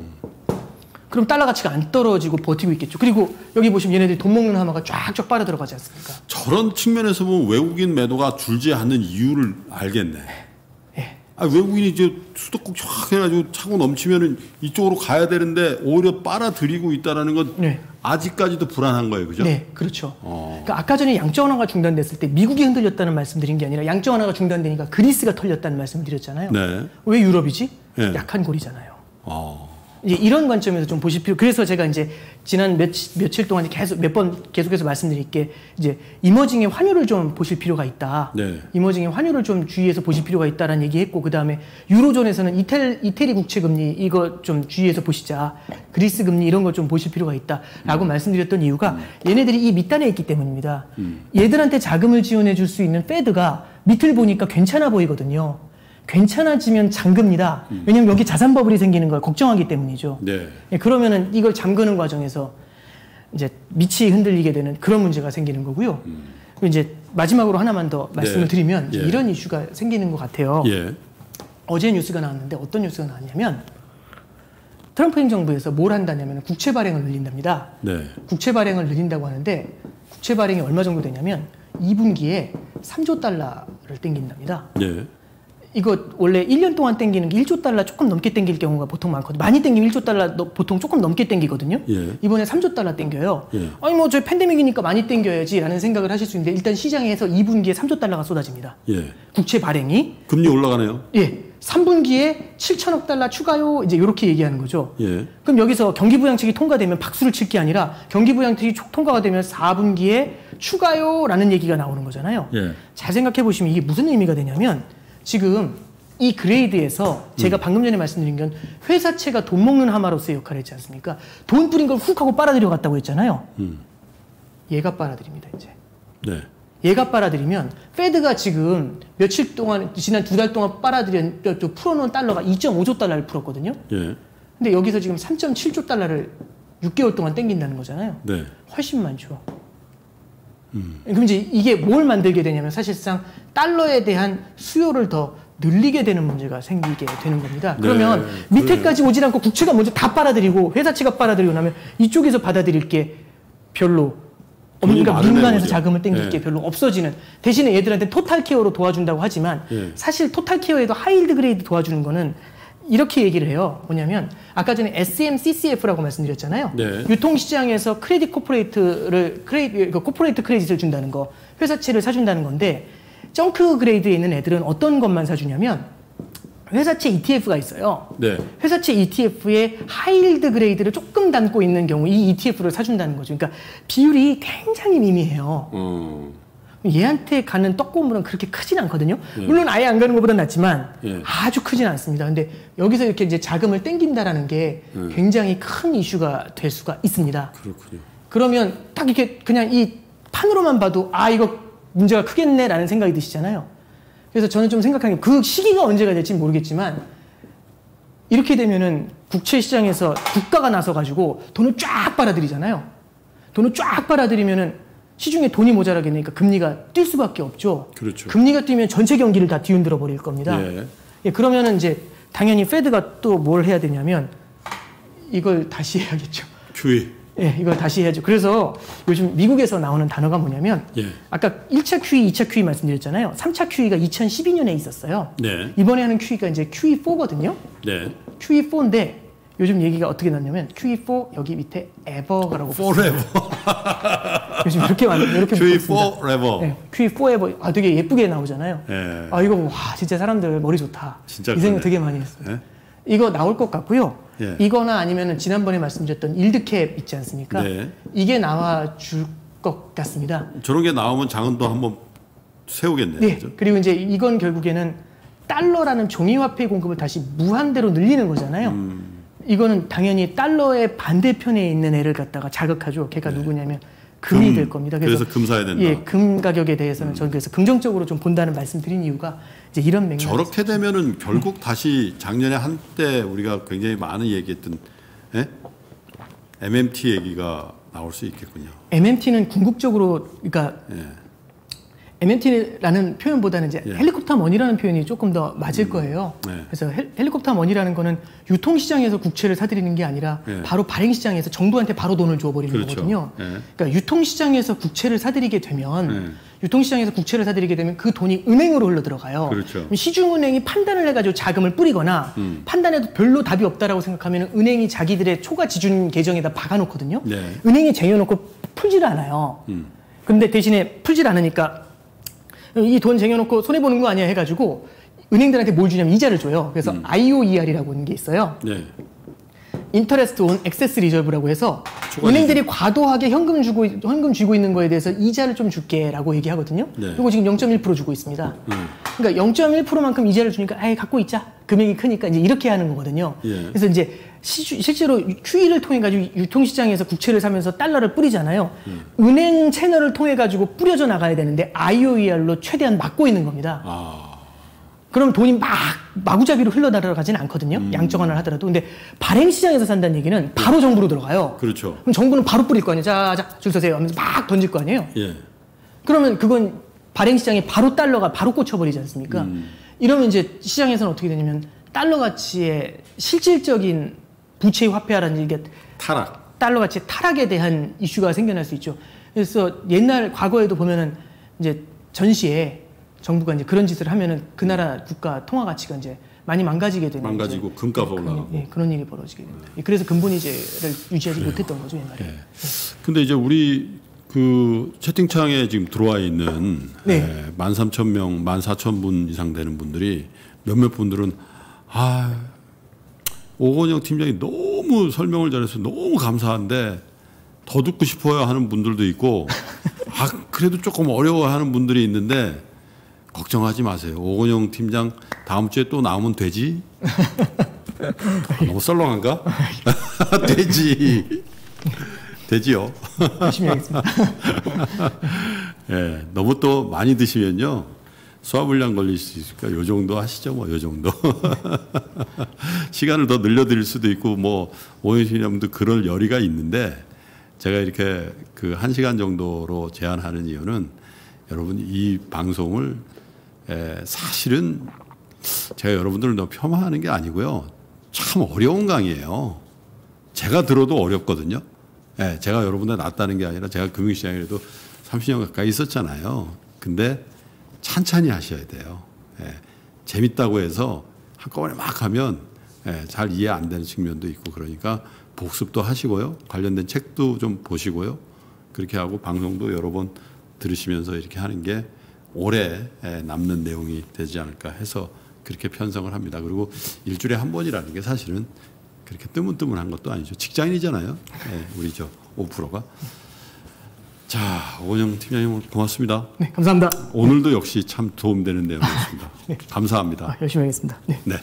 그럼 달러 가치가 안 떨어지고 버티고 있겠죠. 그리고 여기 보시면 얘네들이 돈 먹는 하마가 쫙쫙 빨아 들어가지 않습니까? 저런 측면에서 보면 외국인 매도가 줄지 않는 이유를 알겠네. 예. 아, 외국인이 이제 수도국 쫙 해가지고 차고 넘치면은 이쪽으로 가야 되는데 오히려 빨아들이고 있다라는 건 네. 아직까지도 불안한 거예요, 그죠? 네, 그렇죠. 어. 그러니까 아까 전에 양적 완화가 중단됐을 때 미국이 흔들렸다는 말씀드린 게 아니라 양적 완화가 중단되니까 그리스가 털렸다는 말씀을 드렸잖아요. 네. 왜 유럽이지? 네. 약한 골이잖아요. 어. 이제 이런 관점에서 좀 보실 필요. 그래서 제가 이제 지난 몇, 며칠 동안 계속 몇 번 계속해서 말씀드릴 게 이제 이머징의 환율을 좀 보실 필요가 있다. 네. 이머징의 환율을 좀 주의해서 보실 필요가 있다라는 얘기했고 그 다음에 유로존에서는 이탈 이태리 국채 금리 이거 좀 주의해서 보시자. 그리스 금리 이런 걸 좀 보실 필요가 있다라고 음. 말씀드렸던 이유가 얘네들이 이 밑단에 있기 때문입니다. 얘들한테 자금을 지원해 줄 수 있는 페드가 밑을 보니까 괜찮아 보이거든요. 괜찮아지면 잠깁니다. 왜냐면 여기 자산 버블이 생기는 걸 걱정하기 때문이죠. 네. 예, 그러면은 이걸 잠그는 과정에서 이제 밑이 흔들리게 되는 그런 문제가 생기는 거고요. 그리고 이제 마지막으로 하나만 더 말씀을 네. 드리면 예. 이런 이슈가 생기는 것 같아요. 예. 어제 뉴스가 나왔는데 어떤 뉴스가 나왔냐면 트럼프 행정부에서 뭘 한다냐면 국채 발행을 늘린답니다. 네. 국채 발행을 늘린다고 하는데 국채 발행이 얼마 정도 되냐면 2분기에 3조 달러를 땡긴답니다. 예. 이거 원래 1년 동안 땡기는 게 1조 달러 조금 넘게 땡길 경우가 보통 많거든요. 많이 땡기면 1조 달러 너- 보통 조금 넘게 땡기거든요. 예. 이번에 3조 달러 땡겨요. 예. 아니 뭐 저 팬데믹이니까 많이 땡겨야지라는 생각을 하실 수 있는데 일단 시장에서 2분기에 3조 달러가 쏟아집니다. 예. 국채 발행이 금리 올라가네요. 예. 3분기에 7천억 달러 추가요. 이제 이렇게 얘기하는 거죠. 예. 그럼 여기서 경기부양책이 통과되면 박수를 칠 게 아니라 경기부양책이 촉- 통과가 되면 4분기에 추가요라는 얘기가 나오는 거잖아요. 예. 잘 생각해 보시면 이게 무슨 의미가 되냐면 지금 이 grade에서 제가 방금 전에 말씀드린 건 회사채가 돈 먹는 하마로서의 역할을 했지 않습니까? 돈 뿌린 걸 훅 하고 빨아들여 갔다고 했잖아요. 음. 얘가 빨아들입니다, 이제. 네. 얘가 빨아들이면 Fed가 지금 며칠 동안 지난 두 달 동안 빨아들인 또 풀어놓은 달러가 2.5조 달러를 풀었거든요. 예. 근데 여기서 지금 3.7조 달러를 6개월 동안 땡긴다는 거잖아요. 네. 훨씬 많죠. 그럼 이제 이게 뭘 만들게 되냐면 사실상 달러에 대한 수요를 더 늘리게 되는 문제가 생기게 되는 겁니다. 그러면 네, 밑에까지 오질 않고 국채가 먼저 다 빨아들이고 회사채가 빨아들이고 나면 이쪽에서 받아들일 게 별로 그러니까 민간에서 거죠. 자금을 땡길 네. 게 별로 없어지는 대신에 얘들한테 total care로 도와준다고 하지만 네. 사실 total care에도 high yield grade 도와주는 거는 이렇게 얘기를 해요. 뭐냐면 아까 전에 SMCCF라고 말씀드렸잖아요. 네. 유통시장에서 credit corporate를 크레이 그 corporate credit을 준다는 거, 회사채를 사준다는 건데 junk grade에 있는 애들은 어떤 것만 사주냐면 회사채 ETF가 있어요. 네. 회사채 ETF에 high yield grade를 조금 담고 있는 경우 이 ETF를 사준다는 거죠. 그러니까 비율이 굉장히 미미해요. 어. 얘한테 가는 떡고물은 그렇게 크진 않거든요. 물론 아예 안 가는 것보다 낫지만 예. 아주 크진 않습니다. 근데 여기서 이렇게 이제 자금을 땡긴다라는 게 굉장히 큰 이슈가 될 수가 있습니다. 그렇군요. 그러면 딱 이렇게 그냥 이 판으로만 봐도 아 이거 문제가 크겠네라는 생각이 드시잖아요. 그래서 저는 좀 생각하는 게 그 시기가 언제가 될지 는 모르겠지만 이렇게 되면은 국채 시장에서 국가가 나서 가지고 돈을 쫙 빨아들이잖아요. 돈을 쫙 빨아들이면은 시중에 돈이 모자라게 되니까 금리가 뛸 수밖에 없죠. 그렇죠. 금리가 뛰면 전체 경기를 다 뒤흔들어 버릴 겁니다. 예. 예, 그러면은 이제 당연히 페드가 또 뭘 해야 되냐면 이걸 다시 해야겠죠. QE. 예, 이걸 다시 해야죠. 그래서 요즘 미국에서 나오는 단어가 뭐냐면 예. 아까 1차 QE, 2차 QE 말씀드렸잖아요. 3차 QE가 2012년에 있었어요. 네. 이번에 하는 QE가 이제 QE4거든요. 네. QE4인데 요즘 얘기가 어떻게 났냐면 QE4 여기 밑에 ever라고 Forever. 요즘 이렇게 많이 이렇게 QE 붙었습니다. forever. 네, QE4ever 아 되게 예쁘게 나오잖아요. 예. 아 이거 와 진짜 사람들 머리 좋다. 진짜 이 생각. 되게 많이 했어요. 예? 이거 나올 것 같고요. 예. 이거나 아니면은 지난번에 말씀드렸던 일드캡 있지 않습니까? 네. 이게 나와 줄 것 같습니다. 저런 게 나오면 장은도 한번 세우겠네요. 네. 그죠? 그리고 이제 이건 결국에는 달러라는 종이화폐 공급을 다시 무한대로 늘리는 거잖아요. 음. 이거는 당연히 달러의 반대편에 있는 애를 갖다가 자극하죠. 걔가 누구냐면 금이 금. 될 겁니다. 그래서 금 사야 된다. 음. 예, 금 가격에 대해서는 저는 그래서 긍정적으로 좀 본다는 말씀드린 이유가 이제 이런 맥락. 저렇게 되면은 결국 다시 작년에 한때 우리가 굉장히 많은 얘기했던 예? MMT 얘기가 나올 수 있겠군요. MMT는 궁극적으로 그러니까 예. MMT라는 표현보다는 이제 예. helicopter money라는 표현이 조금 더 맞을 거예요. 네. 그래서 헬, helicopter money라는 거는 유통 시장에서 국채를 사들이는 게 아니라 예. 바로 발행 시장에서 정부한테 바로 돈을 줘버리는 그렇죠. 거거든요. 예. 그러니까 유통 시장에서 국채를 사들이게 되면 예. 유통 시장에서 국채를 사들이게 되면 그 돈이 은행으로 흘러 들어가요. 그렇죠. 시중은행이 판단을 해 가지고 자금을 뿌리거나 음. 판단해도 별로 답이 없다라고 생각하면 은행이 자기들의 초과 지준 계정에다 박아 놓거든요. 네. 은행에 쟁여 놓고 풀지를 않아요. 음. 근데 대신에 풀질 않으니까 이 돈 쟁여놓고 손해 보는 거 아니야 해가지고 은행들한테 뭘 주냐면 이자를 줘요. 그래서 음. IOER이라고 하는 게 있어요. 네. interest on excess reserve라고 해서 은행들이 과도하게 현금 주고 현금 쥐고 있는 거에 대해서 이자를 좀 줄게라고 얘기하거든요. 네. 이거 지금 0.1% 주고 있습니다. 그러니까 0.1%만큼 이자를 주니까 아예 갖고 있자. 금액이 크니까 이제 이렇게 하는 거거든요. 예. 그래서 이제 시- 실제로 QE를 통해 가지고 유통시장에서 국채를 사면서 달러를 뿌리잖아요. 은행 채널을 통해 가지고 뿌려져 나가야 되는데 IOER로 최대한 막고 있는 겁니다. 아, 그럼 돈이 막 마구잡이로 흘러나가지는 않거든요. 양적완화를 하더라도. 근데 발행 시장에서 산다는 얘기는 바로 정부로 들어가요. 그렇죠. 그럼 정부는 바로 뿌릴 거 아니에요. 자, 자, 줄 서세요. 하면서 막 던질 거 아니에요. 예. 그러면 그건 발행 시장에 바로 달러가 바로 꽂혀버리지 않습니까? 음. 이러면 이제 시장에서는 어떻게 되냐면 달러 가치의 실질적인 부채 화폐화라는 이게 타락. 달러 가치의 타락에 대한 이슈가 생겨날 수 있죠. 그래서 옛날 과거에도 보면은 이제 전시에 정부가 이제 그런 짓을 하면은 그 나라 국가 통화 가치가 이제 많이 망가지게 되는 망가지고 금값 올라가고. 예, 그런 일이 벌어지게 됩니다. 예, 그래서 근본이제를 유지하지 못했던 거죠 옛날에. 예. 근데 이제 우리 그 채팅창에 지금 들어와 있는 네. 예, 13,000명, 14,000분 이상 되는 분들이 몇몇 분들은 아 오건영 팀장이 너무 설명을 잘해서 너무 감사한데 더 듣고 싶어요 하는 분들도 있고 아 그래도 조금 어려워하는 분들이 있는데 걱정하지 마세요. 오건영 팀장 다음 주에 또 나오면 되지? 아, 너무 썰렁한가? 되지. 되지요. 열심히 하겠습니다. 예, 너무 또 많이 드시면요. 소화불량 걸릴 수 있으니까 요 정도 하시죠, 뭐, 요 정도. 시간을 더 늘려드릴 수도 있고, 뭐, 오연신님도 그럴 열의가 있는데, 제가 이렇게 그 한 시간 정도로 제한하는 이유는 여러분 이 방송을 에, 사실은 제가 여러분들을 너무 폄하하는 게 아니고요. 참 어려운 강의예요. 제가 들어도 어렵거든요. 예, 제가 여러분들 낫다는 게 아니라 제가 금융시장에도 30년 가까이 있었잖아요. 근데 찬찬히 하셔야 돼요. 예, 재밌다고 해서 한꺼번에 막 하면 예, 잘 이해 안 되는 측면도 있고 그러니까 복습도 하시고요. 관련된 책도 좀 보시고요. 그렇게 하고 방송도 여러 번 들으시면서 이렇게 하는 게 오래 예, 남는 내용이 되지 않을까 해서 그렇게 편성을 합니다. 그리고 일주일에 한 번이라는 게 사실은 그렇게 뜨문뜨문한 것도 아니죠. 직장인이잖아요. 예, 우리 저 5%가. 자, 오건영 팀장님 고맙습니다. 네, 감사합니다. 오늘도 역시 참 도움되는 내용이었습니다. 감사합니다. 아, 열심히 하겠습니다. 네. 네.